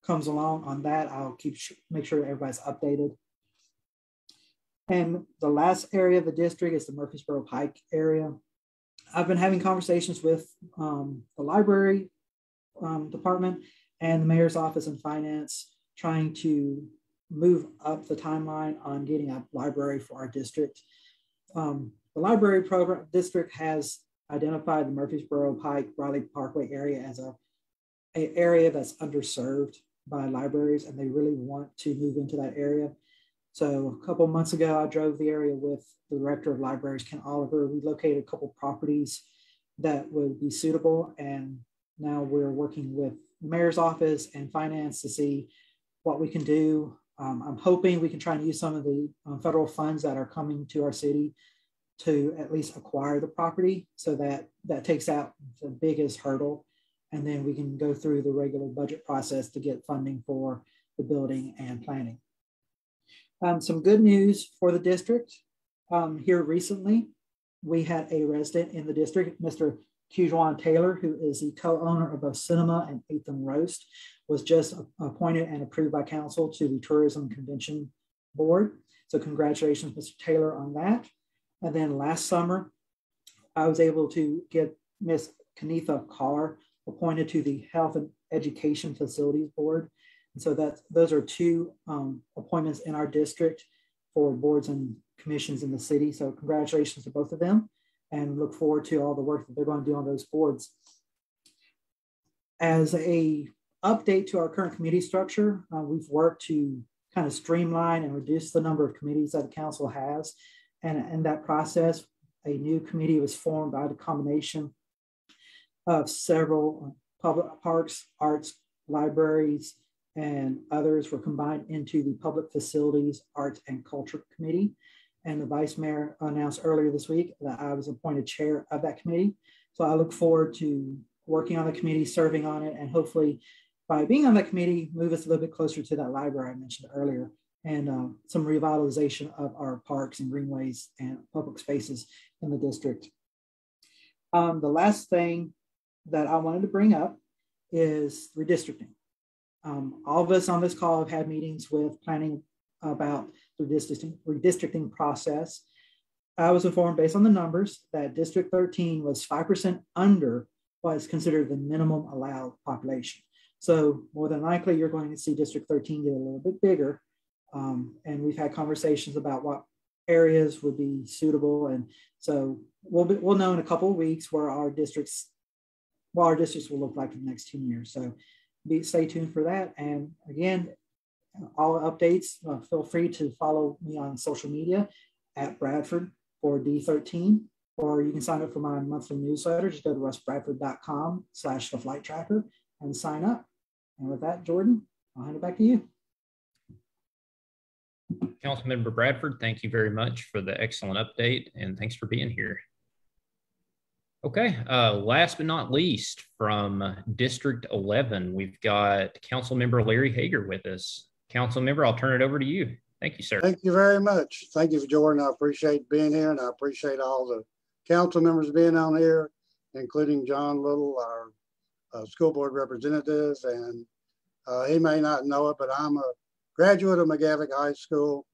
Speaker 6: comes along on that, I'll keep make sure everybody's updated. And the last area of the district is the Murfreesboro Pike area. I've been having conversations with um, the library um, department and the mayor's office and finance, trying to move up the timeline on getting a library for our district. Um, the library program district has identified the Murfreesboro Pike Briley Parkway area as a, a area that's underserved by libraries, and they really want to move into that area. So a couple months ago, I drove the area with the director of libraries, Ken Oliver. We located a couple properties that would be suitable, and now we're working with the mayor's office and finance to see what we can do. Um, I'm hoping we can try and use some of the um, federal funds that are coming to our city to at least acquire the property so that that takes out the biggest hurdle and then we can go through the regular budget process to get funding for the building and planning. Um, some good news for the district. Um, here recently, we had a resident in the district, Mr. Cujuan Taylor, who is the co-owner of both Cinema and and Roast, was just appointed and approved by council to the Tourism Convention Board. So congratulations, Mr. Taylor, on that. And then last summer, I was able to get Miss Kanitha Carr appointed to the Health and Education Facilities Board. And so that those are two um, appointments in our district for boards and commissions in the city. So congratulations to both of them and look forward to all the work that they're going to do on those boards. As a update to our current committee structure, uh, we've worked to kind of streamline and reduce the number of committees that the council has. And in that process, a new committee was formed by the combination of several public parks, arts, libraries, and others were combined into the Public Facilities, Arts, and Culture Committee. And the Vice Mayor announced earlier this week that I was appointed chair of that committee. So I look forward to working on the committee, serving on it, and hopefully by being on that committee, move us a little bit closer to that library I mentioned earlier and uh, some revitalization of our parks and greenways and public spaces in the district. Um, the last thing that I wanted to bring up is redistricting. Um, all of us on this call have had meetings with planning about redistricting, redistricting process. I was informed based on the numbers that District 13 was 5% under what is considered the minimum allowed population. So more than likely, you're going to see District 13 get a little bit bigger. Um, and we've had conversations about what areas would be suitable. And so we'll, be, we'll know in a couple of weeks where our districts what our districts will look like in the next 10 years. So be, stay tuned for that. And again, all updates, uh, feel free to follow me on social media at Bradford or D13, or you can sign up for my monthly newsletter. Just go to russbradford.com slash the flight tracker and sign up. And with that, Jordan, I'll hand it back to you.
Speaker 1: Councilmember Bradford, thank you very much for the excellent update and thanks for being here. Okay, uh, last but not least, from District 11, we've got Council Member Larry Hagar with us. Council Member, I'll turn it over to you. Thank you, sir.
Speaker 7: Thank you very much. Thank you, for Jordan. I appreciate being here and I appreciate all the council members being on here, including John Little, our uh, school board representative. And uh, he may not know it, but I'm a graduate of McGavock High School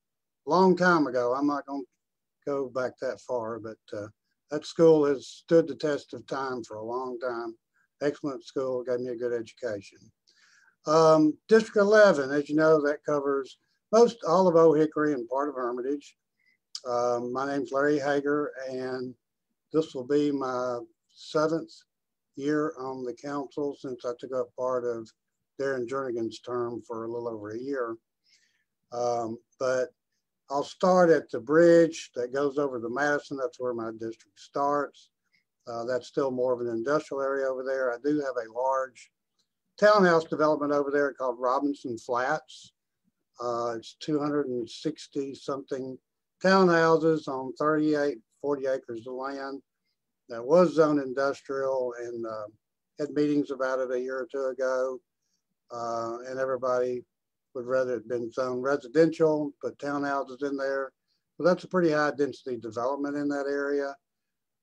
Speaker 7: long time ago. I'm not going to go back that far, but uh, that school has stood the test of time for a long time. Excellent school, gave me a good education. Um, District 11, as you know, that covers most all of Old Hickory and part of Hermitage. Um, my name's Larry Hagar, and this will be my seventh year on the council since I took up part of Darren Jernigan's term for a little over a year. Um, but I'll start at the bridge that goes over the Madison. That's where my district starts. Uh, that's still more of an industrial area over there. I do have a large townhouse development over there called Robinson Flats. Uh, it's 260 something townhouses on 38, 40 acres of land that was zoned industrial and uh, had meetings about it a year or two ago. Uh, and everybody would rather it been zoned residential, put townhouses in there. So that's a pretty high density development in that area.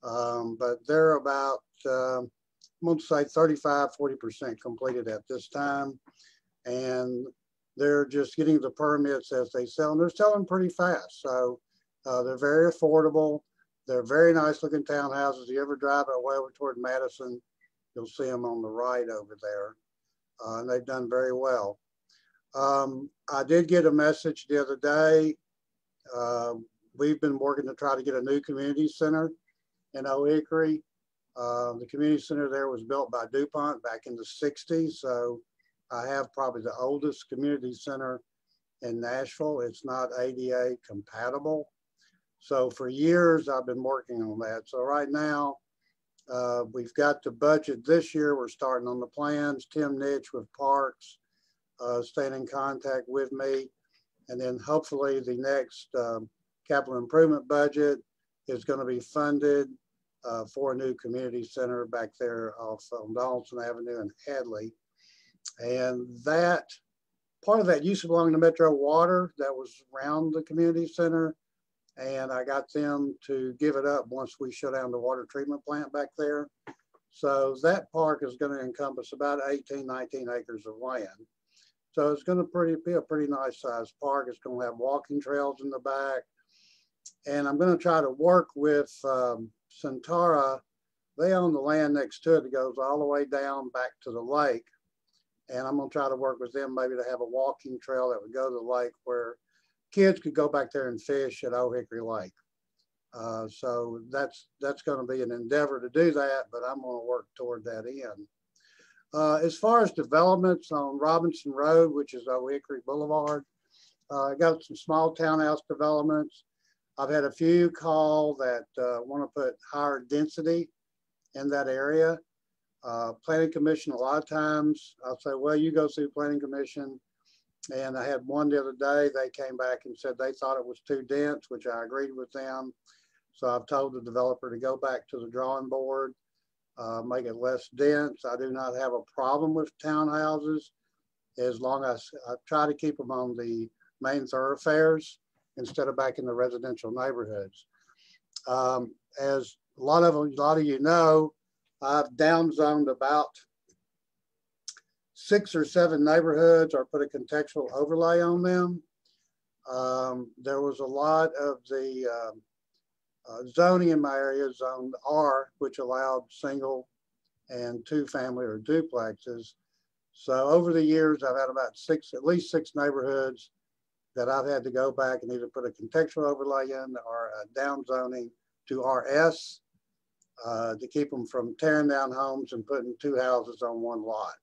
Speaker 7: Um, but they're about, uh, I'm to say 35, 40% completed at this time. And they're just getting the permits as they sell, and they're selling pretty fast. So uh, they're very affordable. They're very nice looking townhouses. You ever drive that way over toward Madison, you'll see them on the right over there. Uh, and they've done very well. Um, I did get a message the other day. Uh, we've been working to try to get a new community center in Old Hickory. Uh, the community center there was built by DuPont back in the 60s. So I have probably the oldest community center in Nashville. It's not ADA compatible. So for years, I've been working on that. So right now, uh, we've got the budget this year. We're starting on the plans. Tim Netsch with Parks uh, staying in contact with me. And then hopefully the next um, capital improvement budget is going to be funded uh, for a new community center back there off on Donelson Avenue in Hadley. And that part of that used to belong to Metro Water that was around the community center. And I got them to give it up once we shut down the water treatment plant back there. So that park is going to encompass about 18, 19 acres of land. So it's going to pretty, be a pretty nice sized park. It's going to have walking trails in the back. And I'm going to try to work with um, Centara. They own the land next to it that goes all the way down back to the lake and I'm gonna try to work with them maybe to have a walking trail that would go to the lake where kids could go back there and fish at Old Hickory Lake. Uh, so that's that's going to be an endeavor to do that, but I'm going to work toward that end. Uh, as far as developments on Robinson Road, which is Old Hickory Boulevard, uh, I got some small townhouse developments. I've had a few call that uh, want to put higher density in that area. Uh, planning commission, a lot of times I'll say, well, you go through planning commission. And I had one the other day, they came back and said they thought it was too dense, which I agreed with them. So I've told the developer to go back to the drawing board, uh, make it less dense. I do not have a problem with townhouses as long as I try to keep them on the main thoroughfares instead of back in the residential neighborhoods. Um, as a lot of a lot of you know, I've downzoned about six or seven neighborhoods or put a contextual overlay on them. Um, there was a lot of the um, uh, zoning in my area zoned R, which allowed single and two family or duplexes. So over the years, I've had about six, at least six neighborhoods that I've had to go back and either put a contextual overlay in or a downzoning to RS uh, to keep them from tearing down homes and putting two houses on one lot.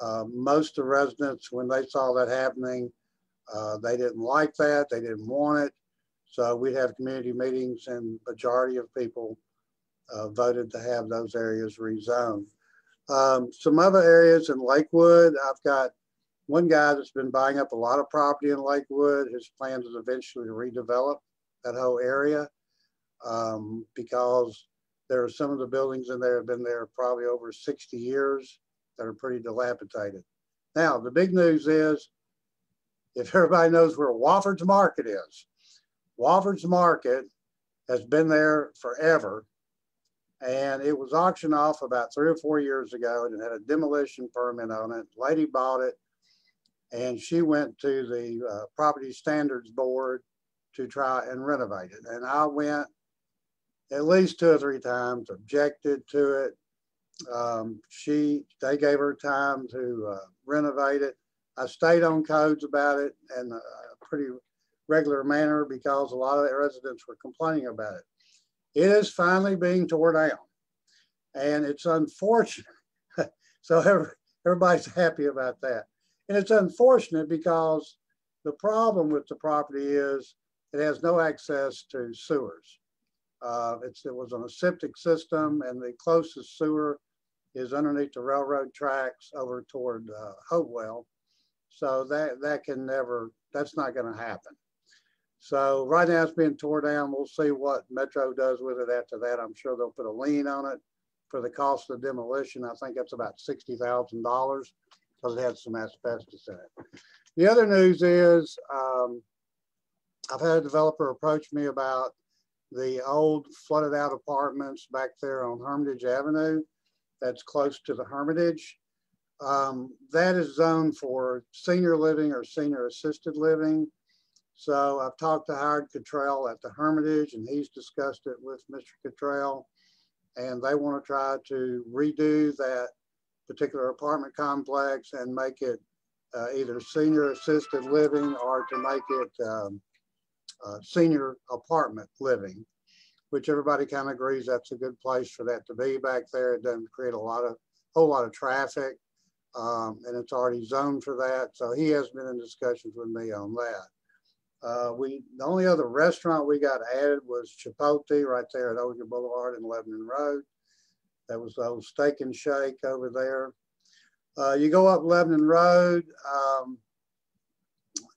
Speaker 7: Uh, most of the residents, when they saw that happening, uh, they didn't like that. They didn't want it. So we'd have community meetings and majority of people uh, voted to have those areas rezoned. Um, some other areas in Lakewood, I've got one guy that's been buying up a lot of property in Lakewood. His plans is eventually to redevelop that whole area um, because there are some of the buildings in there have been there probably over 60 years that are pretty dilapidated. Now, the big news is if everybody knows where Wofford's Market is, Wofford's Market has been there forever. And it was auctioned off about three or four years ago and it had a demolition permit on it. Lady bought it and she went to the uh, property standards board to try and renovate it. And I went at least two or three times, objected to it. Um, she, they gave her time to uh, renovate it. I stayed on codes about it in a pretty regular manner because a lot of the residents were complaining about it. It is finally being torn down. And it's unfortunate. so everybody's happy about that. And it's unfortunate because the problem with the property is it has no access to sewers. Uh, it was on a septic system and the closest sewer is underneath the railroad tracks over toward uh, Hopewell. So that, that can never, that's not gonna happen. So right now it's being torn down. We'll see what Metro does with it after that. I'm sure they'll put a lien on it for the cost of demolition. I think that's about $60,000 because it had some asbestos in it. The other news is um, I've had a developer approach me about the old flooded out apartments back there on Hermitage Avenue that's close to the Hermitage. Um, that is zoned for senior living or senior assisted living. So I've talked to Howard Kittell at the Hermitage and he's discussed it with Mr. Kittell and they want to try to redo that particular apartment complex and make it uh, either senior assisted living or to make it um, uh, senior apartment living, which everybody kind of agrees that's a good place for that to be back there. It doesn't create a lot of whole lot of traffic, um, and it's already zoned for that. So he has been in discussions with me on that. Uh, we the only other restaurant we got added was Chipotle right there at Osier Boulevard and Lebanon Road. That was the old Steak and Shake over there. Uh, you go up Lebanon Road, um,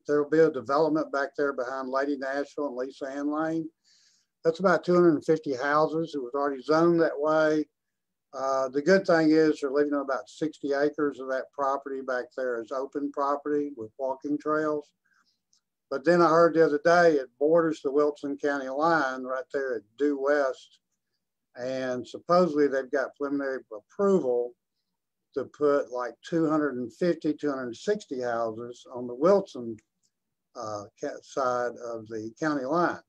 Speaker 7: there will be a development back there behind Lady Nashville and Lisa Ann Lane. That's about 250 houses. It was already zoned that way. Uh, the good thing is they're leaving about 60 acres of that property back there as open property with walking trails. But then I heard the other day it borders the Wilson County line right there at Due West. And supposedly they've got preliminary approval to put like 250, 260 houses on the Wilson uh, side of the county line.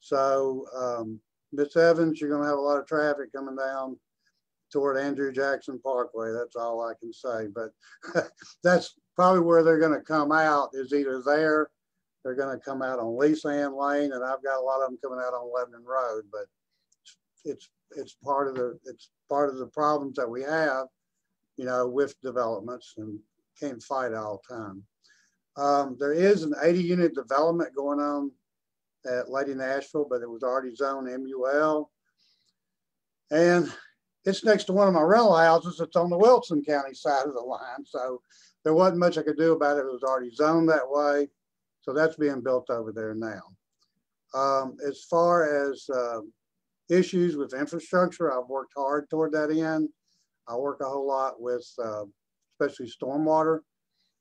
Speaker 7: So, um, Miss Evans, you're going to have a lot of traffic coming down toward Andrew Jackson Parkway. That's all I can say. But that's probably where they're going to come out is either there they're going to come out on Lisa Ann Lane, and I've got a lot of them coming out on Lebanon Road. But it's it's part of the it's part of the problems that we have, you know, with developments and can't fight all time. Um, there is an 80 unit development going on at Lady Nashville, but it was already zoned MUL. And it's next to one of my rental houses It's on the Wilson County side of the line. So there wasn't much I could do about it. It was already zoned that way. So that's being built over there now. Um, as far as uh, issues with infrastructure, I've worked hard toward that end. I work a whole lot with uh, especially stormwater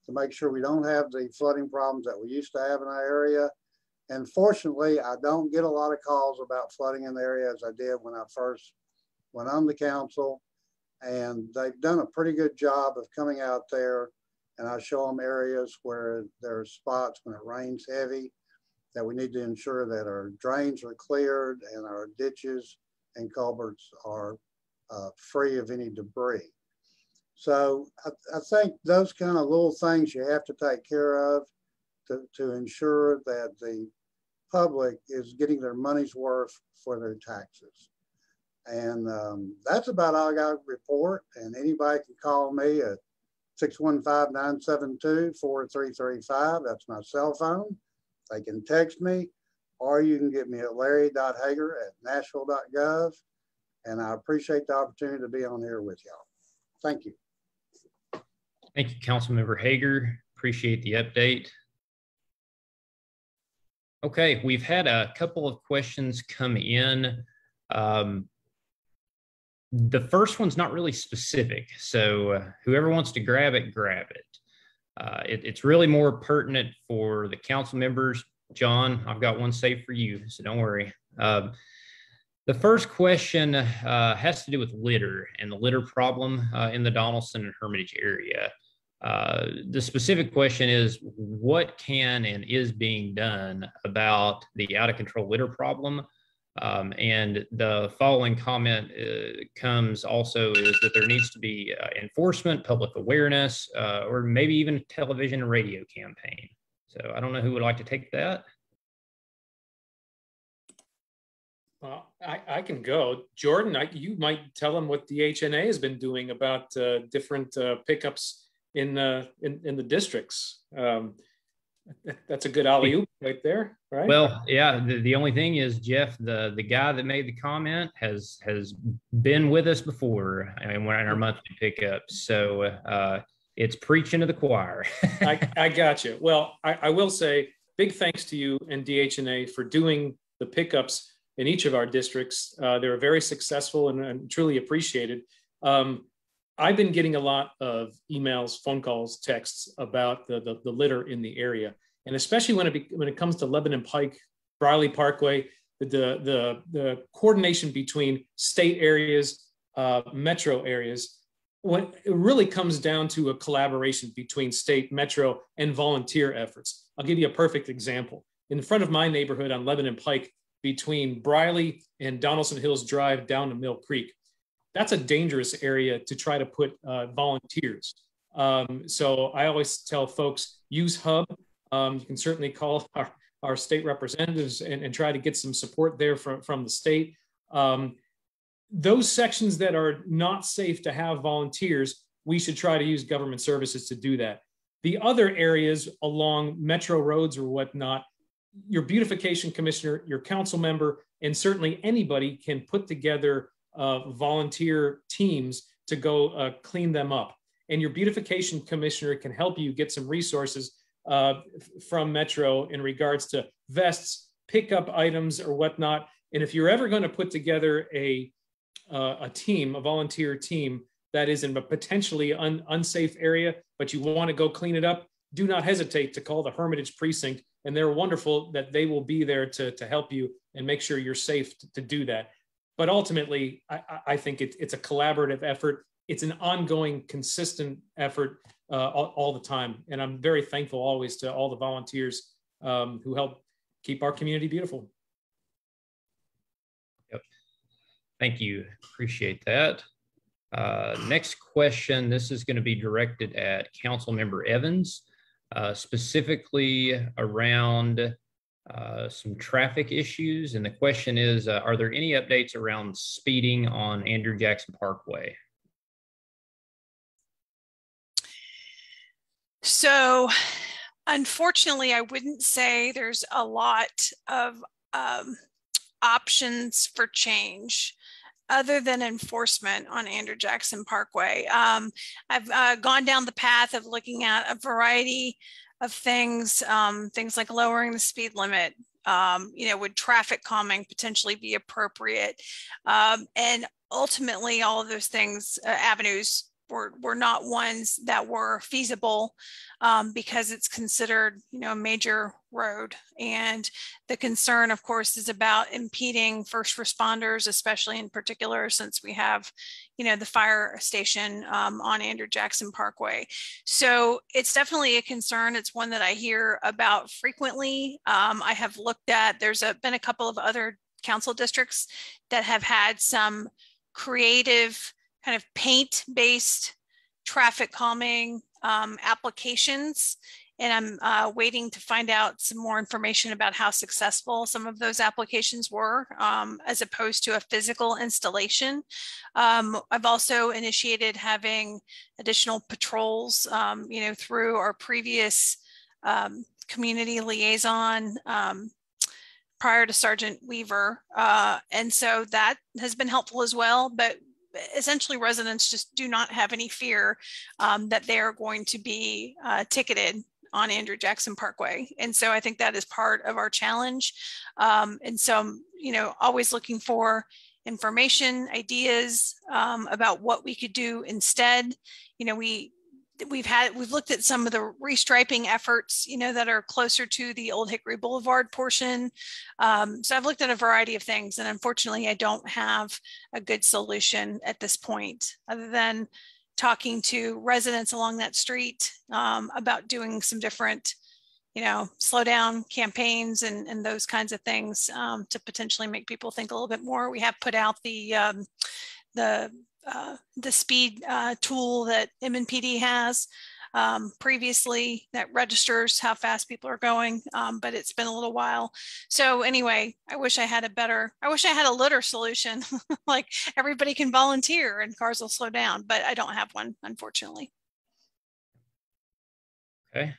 Speaker 7: to make sure we don't have the flooding problems that we used to have in our area. And fortunately, I don't get a lot of calls about flooding in the area as I did when I first went on the council. And they've done a pretty good job of coming out there and I show them areas where there are spots when it rains heavy that we need to ensure that our drains are cleared and our ditches and culverts are uh, free of any debris. So I, I, think those kind of little things you have to take care of to, to ensure that the public is getting their money's worth for their taxes. And um, that's about all I got to report. And anybody can call me at 615-972-4335. That's my cell phone. They can text me or you can get me at larry.hagar at nashville.gov. And I appreciate the opportunity to be on here with y'all. Thank you.
Speaker 1: Thank you, Councilmember Hagar. Appreciate the update. Okay, we've had a couple of questions come in. Um, the first one's not really specific. So uh, whoever wants to grab it, grab it. Uh, it. It's really more pertinent for the council members. John, I've got one saved for you, so don't worry. Um, the first question uh, has to do with litter and the litter problem uh, in the Donelson and Hermitage area. Uh, the specific question is what can and is being done about the out of control litter problem um, and the following comment uh, comes also is that there needs to be uh, enforcement, public awareness, uh, or maybe even television and radio campaign. So I don't know who would like to take that.
Speaker 5: Well, I, I can go. Jordan, I, you might tell them what the HNA has been doing about uh, different uh, pickups in, uh, in, in the districts. Um, that's a good alley oop right there, right?
Speaker 1: Well, yeah. The, the only thing is, Jeff, the the guy that made the comment has has been with us before, I mean, we're in our monthly pickups, so uh, it's preaching to the choir.
Speaker 5: I, I got you. Well, I, I will say big thanks to you and DHNA for doing the pickups in each of our districts. Uh, they were very successful and, and truly appreciated. Um, I've been getting a lot of emails, phone calls, texts about the, the, the litter in the area. And especially when it, be, when it comes to Lebanon Pike, Briley Parkway, the, the, the coordination between state areas, uh, metro areas, when it really comes down to a collaboration between state, metro, and volunteer efforts. I'll give you a perfect example. In front of my neighborhood on Lebanon Pike, between Briley and Donelson Hills Drive down to Mill Creek, that's a dangerous area to try to put uh, volunteers. Um, so I always tell folks use Hub. Um, you can certainly call our, our state representatives and, and, try to get some support there from, from the state. Um, those sections that are not safe to have volunteers, we should try to use government services to do that. The other areas along metro roads or whatnot, your beautification commissioner, your council member, and certainly anybody can put together uh, volunteer teams to go uh, clean them up. And your beautification commissioner can help you get some resources uh, from Metro in regards to vests, pickup items, or whatnot. And if you're ever going to put together a uh, a team, a volunteer team that is in a potentially un, unsafe area, but you want to go clean it up, do not hesitate to call the Hermitage Precinct. And they're wonderful that they will be there to, to help you and make sure you're safe to, to do that but ultimately, I, I think it, it's a collaborative effort. It's an ongoing, consistent effort uh, all, all, the time. And I'm very thankful always to all the volunteers um, who help keep our community beautiful.
Speaker 1: Yep. Thank you. Appreciate that. Uh, next question. This is going to be directed at Council Member Evans, uh, specifically around uh, some traffic issues. And the question is, uh, are there any updates around speeding on Andrew Jackson Parkway?
Speaker 4: So unfortunately, I wouldn't say there's a lot of um, options for change other than enforcement on Andrew Jackson Parkway. Um, I've uh, gone down the path of looking at a variety of things, um, things like lowering the speed limit. Um, you know, would traffic calming potentially be appropriate? Um, and ultimately, all of those things, uh, avenues were, were not ones that were feasible um, because it's considered, you know, a major road. And the concern, of course, is about impeding first responders, especially in particular, since we have, you know, the fire station um, on Andrew Jackson Parkway. So it's definitely a concern. It's one that I hear about frequently. Um, I have looked at, there's a, been a couple of other council districts that have had some creative kind of paint based traffic calming um, applications. And I'm uh, waiting to find out some more information about how successful some of those applications were, um, as opposed to a physical installation. Um, I've also initiated having additional patrols, um, you know, through our previous um, community liaison um, prior to Sergeant Weaver. Uh, and so that has been helpful as well. But essentially residents just do not have any fear um, that they're going to be uh, ticketed on Andrew Jackson Parkway. And so I think that is part of our challenge. Um, and so, I'm, you know, always looking for information, ideas um, about what we could do instead. You know, we we've had we've looked at some of the restriping efforts you know that are closer to the old hickory boulevard portion um, so i've looked at a variety of things and unfortunately i don't have a good solution at this point other than talking to residents along that street um, about doing some different you know slow down campaigns and, and those kinds of things um, to potentially make people think a little bit more we have put out the um, the uh, the speed uh, tool that MNPD has. Um, previously that registers how fast people are going, um, but it's been a little while. So anyway, I wish I had a better, I wish I had a litter solution, like everybody can volunteer and cars will slow down, but I don't have one, unfortunately.
Speaker 1: Okay,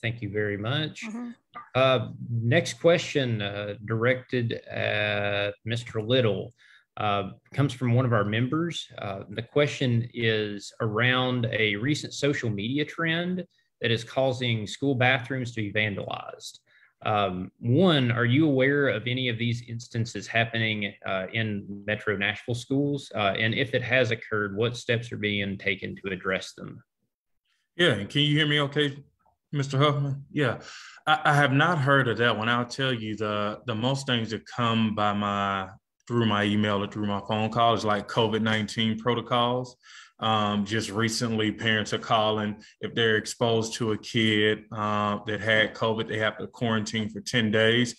Speaker 1: thank you very much. Mm-hmm. Uh, next question uh, directed at Mr. Little uh, comes from one of our members. Uh, the question is around a recent social media trend that is causing school bathrooms to be vandalized. Um, one, are you aware of any of these instances happening uh, in Metro Nashville schools? Uh, and if it has occurred, what steps are being taken to address them?
Speaker 3: Yeah, can you hear me okay, Mr. Huffman? Yeah, I, I have not heard of that one. I'll tell you the the most things that come by my through my email or through my phone call is like COVID 19 protocols. Um, just recently, parents are calling if they're exposed to a kid uh, that had COVID, they have to quarantine for 10 days.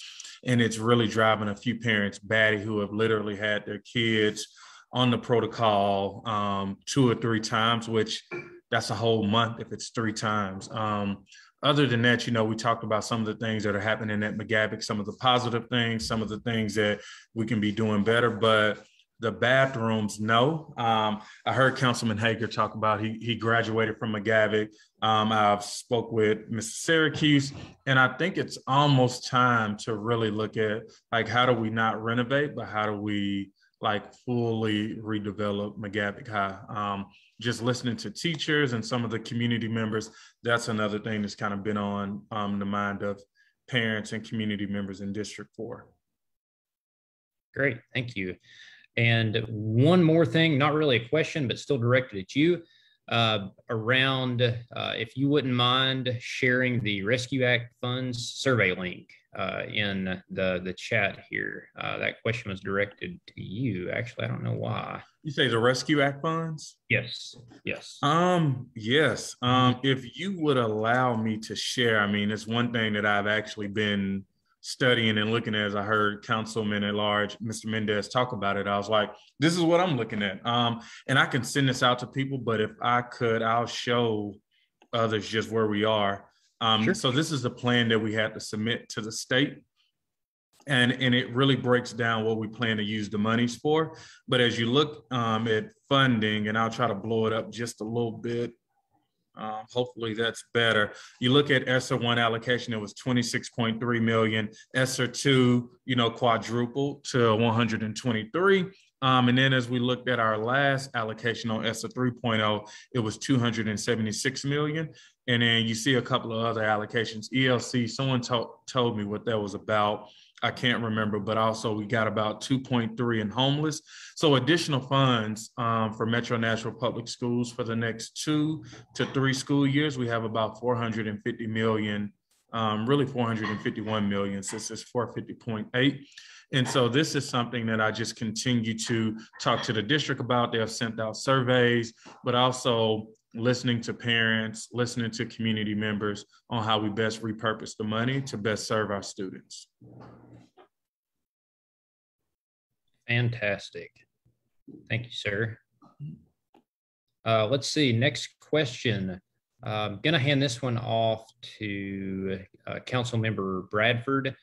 Speaker 3: And it's really driving a few parents batty who have literally had their kids on the protocol um, two or three times, which that's a whole month if it's three times. Um, other than that, you know, we talked about some of the things that are happening at McGavock, some of the positive things, some of the things that we can be doing better. But the bathrooms, no. Um, I heard Councilman Hagar talk about he he graduated from McGavock. Um, I've spoke with Mr. Syracuse, and I think it's almost time to really look at like how do we not renovate, but how do we like fully redevelop McGavock High. Um, just listening to teachers and some of the community members, that's another thing that's kind of been on um, the mind of parents and community members in District 4.
Speaker 1: Great, thank you. And one more thing, not really a question, but still directed at you uh, around uh, if you wouldn't mind sharing the Rescue Act funds survey link uh, in the the chat here. Uh, that question was directed to you. Actually, I don't know why.
Speaker 3: You say the Rescue Act funds?
Speaker 1: Yes. Yes.
Speaker 3: Um. Yes. Um. If you would allow me to share, I mean, it's one thing that I've actually been studying and looking at as I heard Councilman at large, Mr. Mendes, talk about it. I was like, this is what I'm looking at. Um, and I can send this out to people, but if I could, I'll show others just where we are. Um, sure. So this is the plan that we had to submit to the state. And, and it really breaks down what we plan to use the monies for. But as you look um, at funding, and I'll try to blow it up just a little bit. Um, hopefully that's better. You look at ESSER one allocation, it was 26.3 million. ESSER two, you know, quadrupled to 123. Um, and then as we looked at our last allocation on ESSER 3.0, it was 276 million. And then you see a couple of other allocations. ELC, someone to- told me what that was about. I can't remember, but also we got about 2.3 in homeless. So additional funds um, for Metro Nashville Public Schools for the next two to three school years. We have about 450 million, um, really 451 million since it's 450.8. And so this is something that I just continue to talk to the district about. They have sent out surveys, but also listening to parents, listening to community members on how we best repurpose the money to best serve our students.
Speaker 1: Fantastic. Thank you, sir. Uh, let's see, next question. I'm um, going to hand this one off to uh, Council Member Bradford.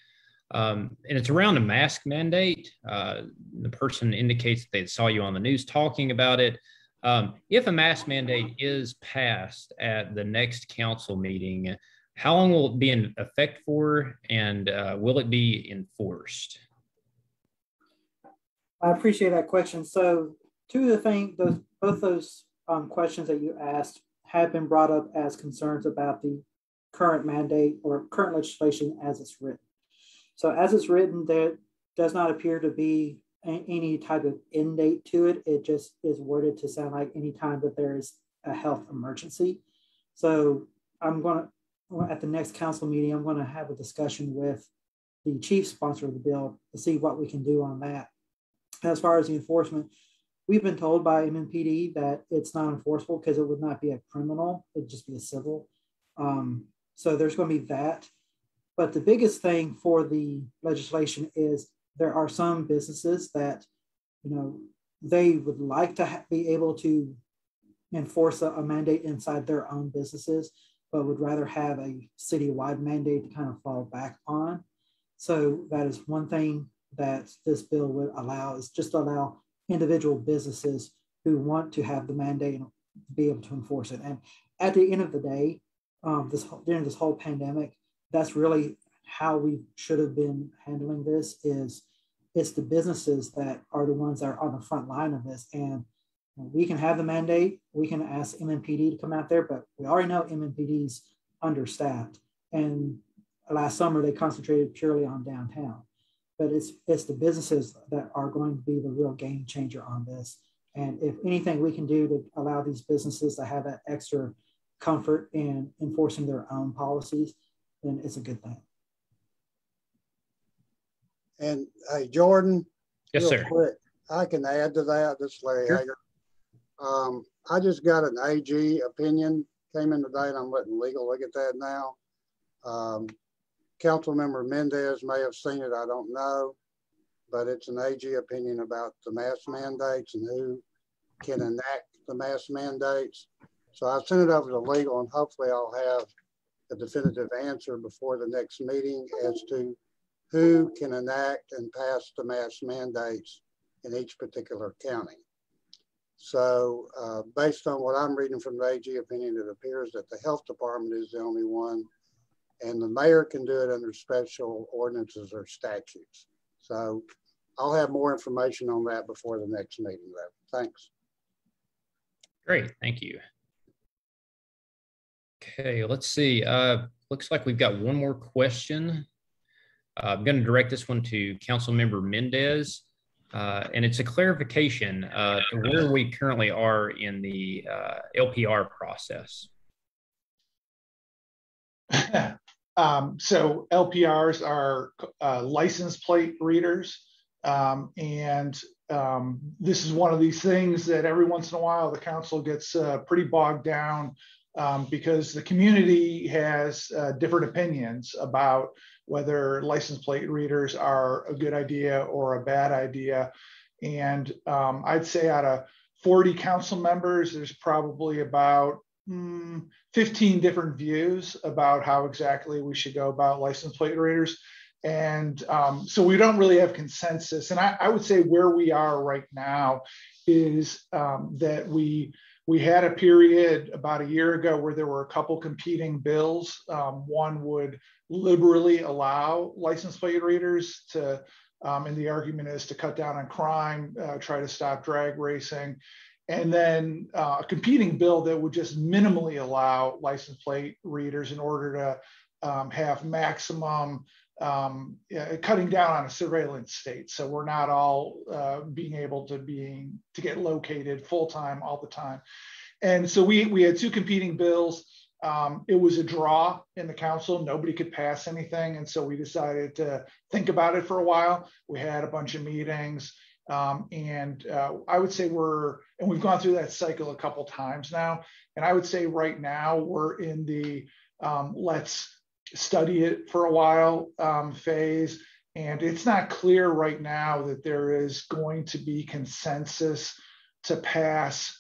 Speaker 1: Um, and it's around a mask mandate. Uh, the person indicates that they saw you on the news talking about it. Um, if a mask mandate is passed at the next council meeting, how long will it be in effect for and uh, will it be enforced?
Speaker 6: I appreciate that question. So two of the things, those, both those um, questions that you asked have been brought up as concerns about the current mandate or current legislation as it's written. So as it's written, there does not appear to be any type of end date to it. It just is worded to sound like any time that there is a health emergency. So I'm going to, at the next council meeting, I'm going to have a discussion with the chief sponsor of the bill to see what we can do on that. As far as the enforcement, we've been told by MNPD that it's not enforceable because it would not be a criminal, it'd just be a civil. Um, so there's going to be that. But the biggest thing for the legislation is there are some businesses that, you know, they would like to ha- be able to, enforce a, a mandate inside their own businesses, but would rather have a citywide mandate to kind of fall back on. So that is one thing that this bill would allow is just allow individual businesses who want to have the mandate be able to enforce it. And at the end of the day, um, this during this whole pandemic, that's really how we should have been handling this. Is it's the businesses that are the ones that are on the front line of this, and we can have the mandate. We can ask MNPD to come out there, but we already know MNPD's understaffed. And last summer they concentrated purely on downtown. But it's it's the businesses that are going to be the real game changer on this. And if anything we can do to allow these businesses to have that extra comfort in enforcing their own policies, then it's a good thing.
Speaker 7: And hey, Jordan.
Speaker 1: Yes, sir. Quick,
Speaker 7: I can add to that. This is Larry sure. Hagar. Um, I just got an AG opinion came in today, and I'm letting legal look at that now. Um, Council Member Mendes may have seen it. I don't know, but it's an AG opinion about the mask mandates and who can enact the mask mandates. So I sent it over to legal, and hopefully I'll have a definitive answer before the next meeting as to who can enact and pass the mask mandates in each particular county. So uh, based on what I'm reading from the AG opinion, it appears that the health department is the only one and the mayor can do it under special ordinances or statutes. So I'll have more information on that before the next meeting though. Thanks.
Speaker 1: Great, thank you. Okay, let's see. Uh, looks like we've got one more question. Uh, I'm going to direct this one to Council Member Mendes. Uh, and it's a clarification uh, to where we currently are in the uh, LPR process.
Speaker 2: um, so LPRs are uh, license plate readers. Um, and um, this is one of these things that every once in a while the council gets uh, pretty bogged down um, because the community has uh, different opinions about whether license plate readers are a good idea or a bad idea. And um, I'd say out of 40 council members, there's probably about mm, 15 different views about how exactly we should go about license plate readers. And um, so we don't really have consensus. And I, I, would say where we are right now is um, that we we had a period about a year ago where there were a couple competing bills. Um, one would liberally allow license plate readers to, um, and the argument is to cut down on crime, uh, try to stop drag racing. And then uh, a competing bill that would just minimally allow license plate readers in order to um, have maximum um, cutting down on a surveillance state. So we're not all uh, being able to being to get located full time all the time. And so we we had two competing bills. Um, it was a draw in the council. Nobody could pass anything, and so we decided to think about it for a while. We had a bunch of meetings, um, and uh, I would say we're and we've gone through that cycle a couple times now. And I would say right now we're in the um, let's study it for a while um, phase. And it's not clear right now that there is going to be consensus to pass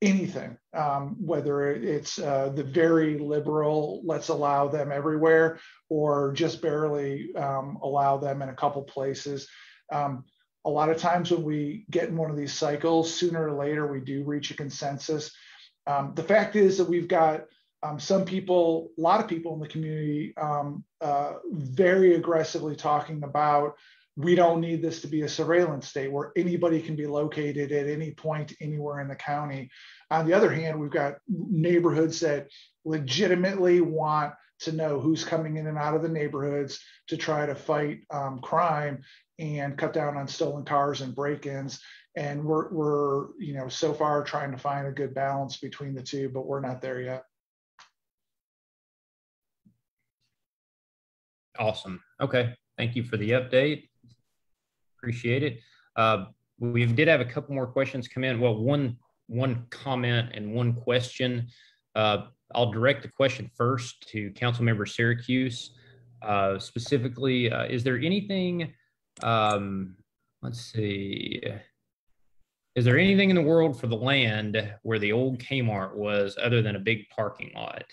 Speaker 2: anything, um, whether it's uh, the very liberal, let's allow them everywhere, or just barely um, allow them in a couple places. Um, a lot of times when we get in one of these cycles, sooner or later we do reach a consensus. Um, the fact is that we've got um, some people, a lot of people in the community, um, uh, very aggressively talking about we don't need this to be a surveillance state where anybody can be located at any point anywhere in the county. On the other hand, we've got neighborhoods that legitimately want to know who's coming in and out of the neighborhoods to try to fight um, crime and cut down on stolen cars and break-ins. And we're, we're, you know, so far trying to find a good balance between the two, but we're not there yet.
Speaker 1: Awesome. Okay. Thank you for the update. Appreciate it. Uh, we did have a couple more questions come in. Well, one one comment and one question. Uh, I'll direct the question first to Councilmember Syracuse. Uh, specifically, uh, is there anything? Um, let's see. is there anything in the world for the land where the old Kmart was other than a big parking lot?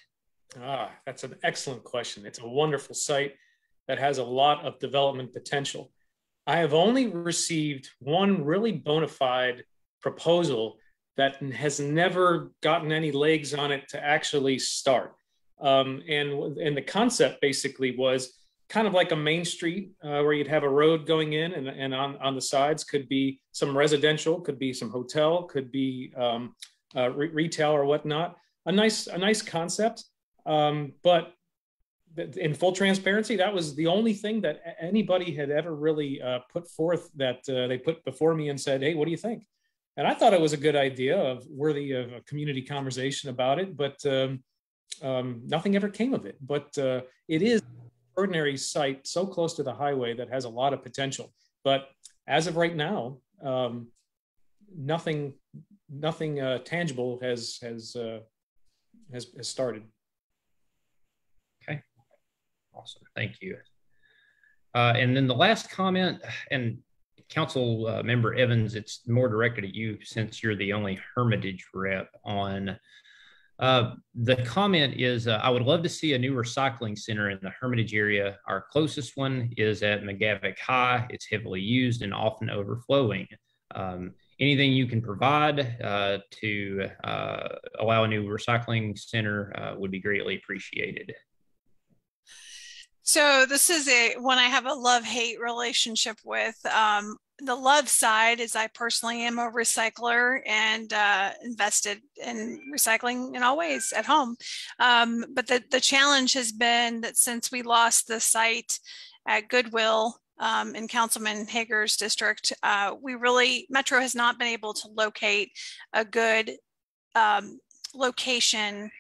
Speaker 5: Ah, that's an excellent question. It's a wonderful site that has a lot of development potential. I have only received one really bona fide proposal that has never gotten any legs on it to actually start. Um, and, and the concept basically was kind of like a main street uh, where you'd have a road going in and, and on, on the sides could be some residential, could be some hotel, could be um, uh, re- retail or whatnot. A nice, a nice concept. Um, but in full transparency, that was the only thing that anybody had ever really uh, put forth that uh, they put before me and said, "Hey, what do you think?" And I thought it was a good idea, of worthy of a community conversation about it, but um, um, nothing ever came of it. But uh, it is extraordinary site so close to the highway that has a lot of potential. But as of right now, um, nothing, nothing uh, tangible has has, uh, has has started.
Speaker 1: Awesome. Thank you. Uh, and then the last comment, and Council uh, Member Evans, it's more directed at you since you're the only Hermitage rep on uh, the comment is uh, I would love to see a new recycling center in the Hermitage area. Our closest one is at McGavock High. It's heavily used and often overflowing. Um, anything you can provide uh, to uh, allow a new recycling center uh, would be greatly appreciated.
Speaker 4: So this is a one I have a love hate relationship with. Um, the love side is I personally am a recycler and uh, invested in recycling in all ways at home. Um, but the, the challenge has been that since we lost the site at Goodwill um, in Councilman Hagar's district, uh, we really, Metro has not been able to locate a good um, location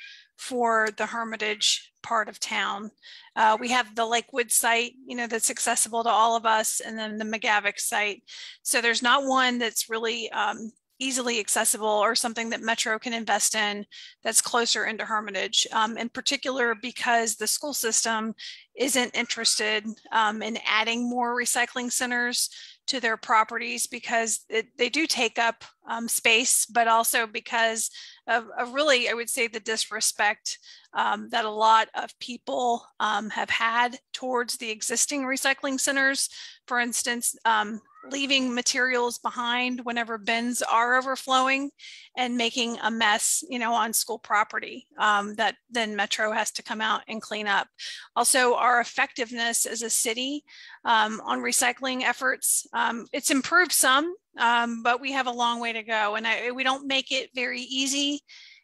Speaker 4: for the Hermitage part of town. Uh, we have the Lakewood site, you know, that's accessible to all of us, and then the McGavock site. So there's not one that's really um, easily accessible or something that Metro can invest in that's closer into Hermitage, um, in particular because the school system isn't interested um, in adding more recycling centers to their properties because it, they do take up um, space, but also because of, of, really, I would say, the disrespect um, that a lot of people um, have had towards the existing recycling centers. For instance, um, leaving materials behind whenever bins are overflowing and making a mess, you know, on school property um, that then Metro has to come out and clean up. Also, our effectiveness as a city um, on recycling efforts, um, it's improved some, um, but we have a long way to go. And I, we don't make it very easy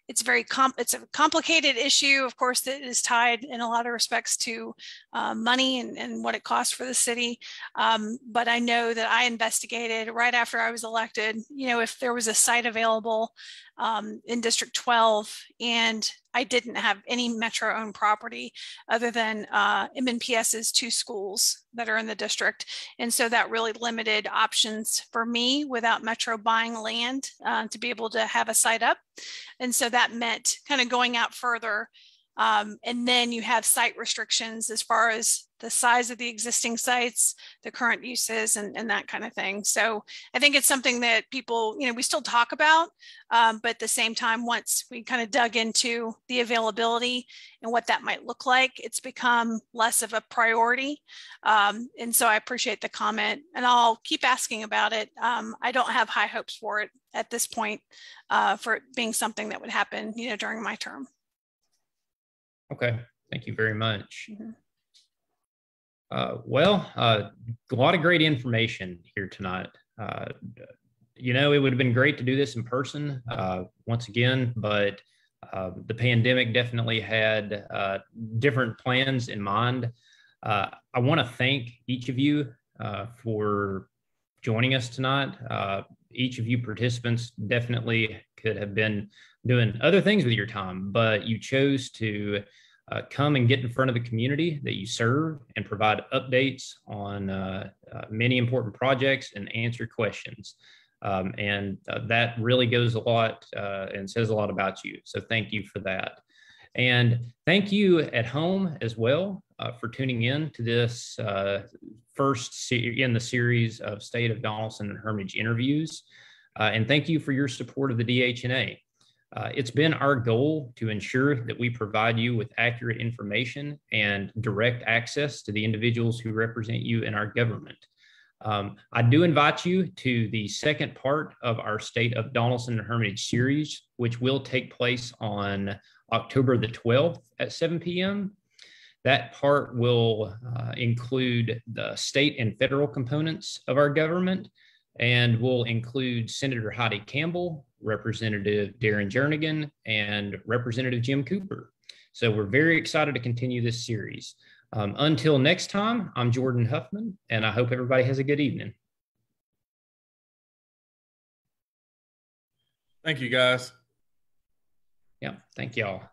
Speaker 4: it's very com- it's a complicated issue of course that is tied in a lot of respects to uh, money and, and what it costs for the city. Um, but i know that i investigated right after i was elected you know if there was a site available um, in District 12, and I didn't have any Metro owned property other than uh, MNPS's two schools that are in the district. And so that really limited options for me without Metro buying land uh, to be able to have a site up. And so that meant kind of going out further um, and then you have site restrictions as far as the size of the existing sites, the current uses, and, and that kind of thing. So I think it's something that people, you know, we still talk about, um, but at the same time, once we kind of dug into the availability and what that might look like, it's become less of a priority. Um, and so I appreciate the comment, and I'll keep asking about it. Um, I don't have high hopes for it at this point uh, for it being something that would happen, you know, during my term.
Speaker 1: Okay, thank you very much. Mm-hmm. Uh, well, uh, a lot of great information here tonight. Uh, you know, it would have been great to do this in person uh, once again, but uh, the pandemic definitely had uh, different plans in mind. I want to thank each of you for joining us tonight. each of you participants definitely could have been doing other things with your time, but you chose to uh, come and get in front of the community that you serve and provide updates on uh, uh, many important projects and answer questions. Um, and uh, that really goes a lot uh, and says a lot about you. So thank you for that. And thank you at home as well uh, for tuning in to this first in the series of State of Donelson and Hermitage interviews. And thank you for your support of the DHNA. Uh, it's been our goal to ensure that we provide you with accurate information and direct access to the individuals who represent you in our government. Um, I do invite you to the second part of our State of Donelson and Hermitage series, which will take place on October the 12th at 7 p.m. That part will uh, include the state and federal components of our government and will include Senator Heidi Campbell, Representative Darren Jernigan, and Representative Jim Cooper. So we're very excited to continue this series. Um, until next time, I'm Jordan Huffman, and I hope everybody has a good evening.
Speaker 3: Thank you, guys.
Speaker 1: Yeah, thank y'all.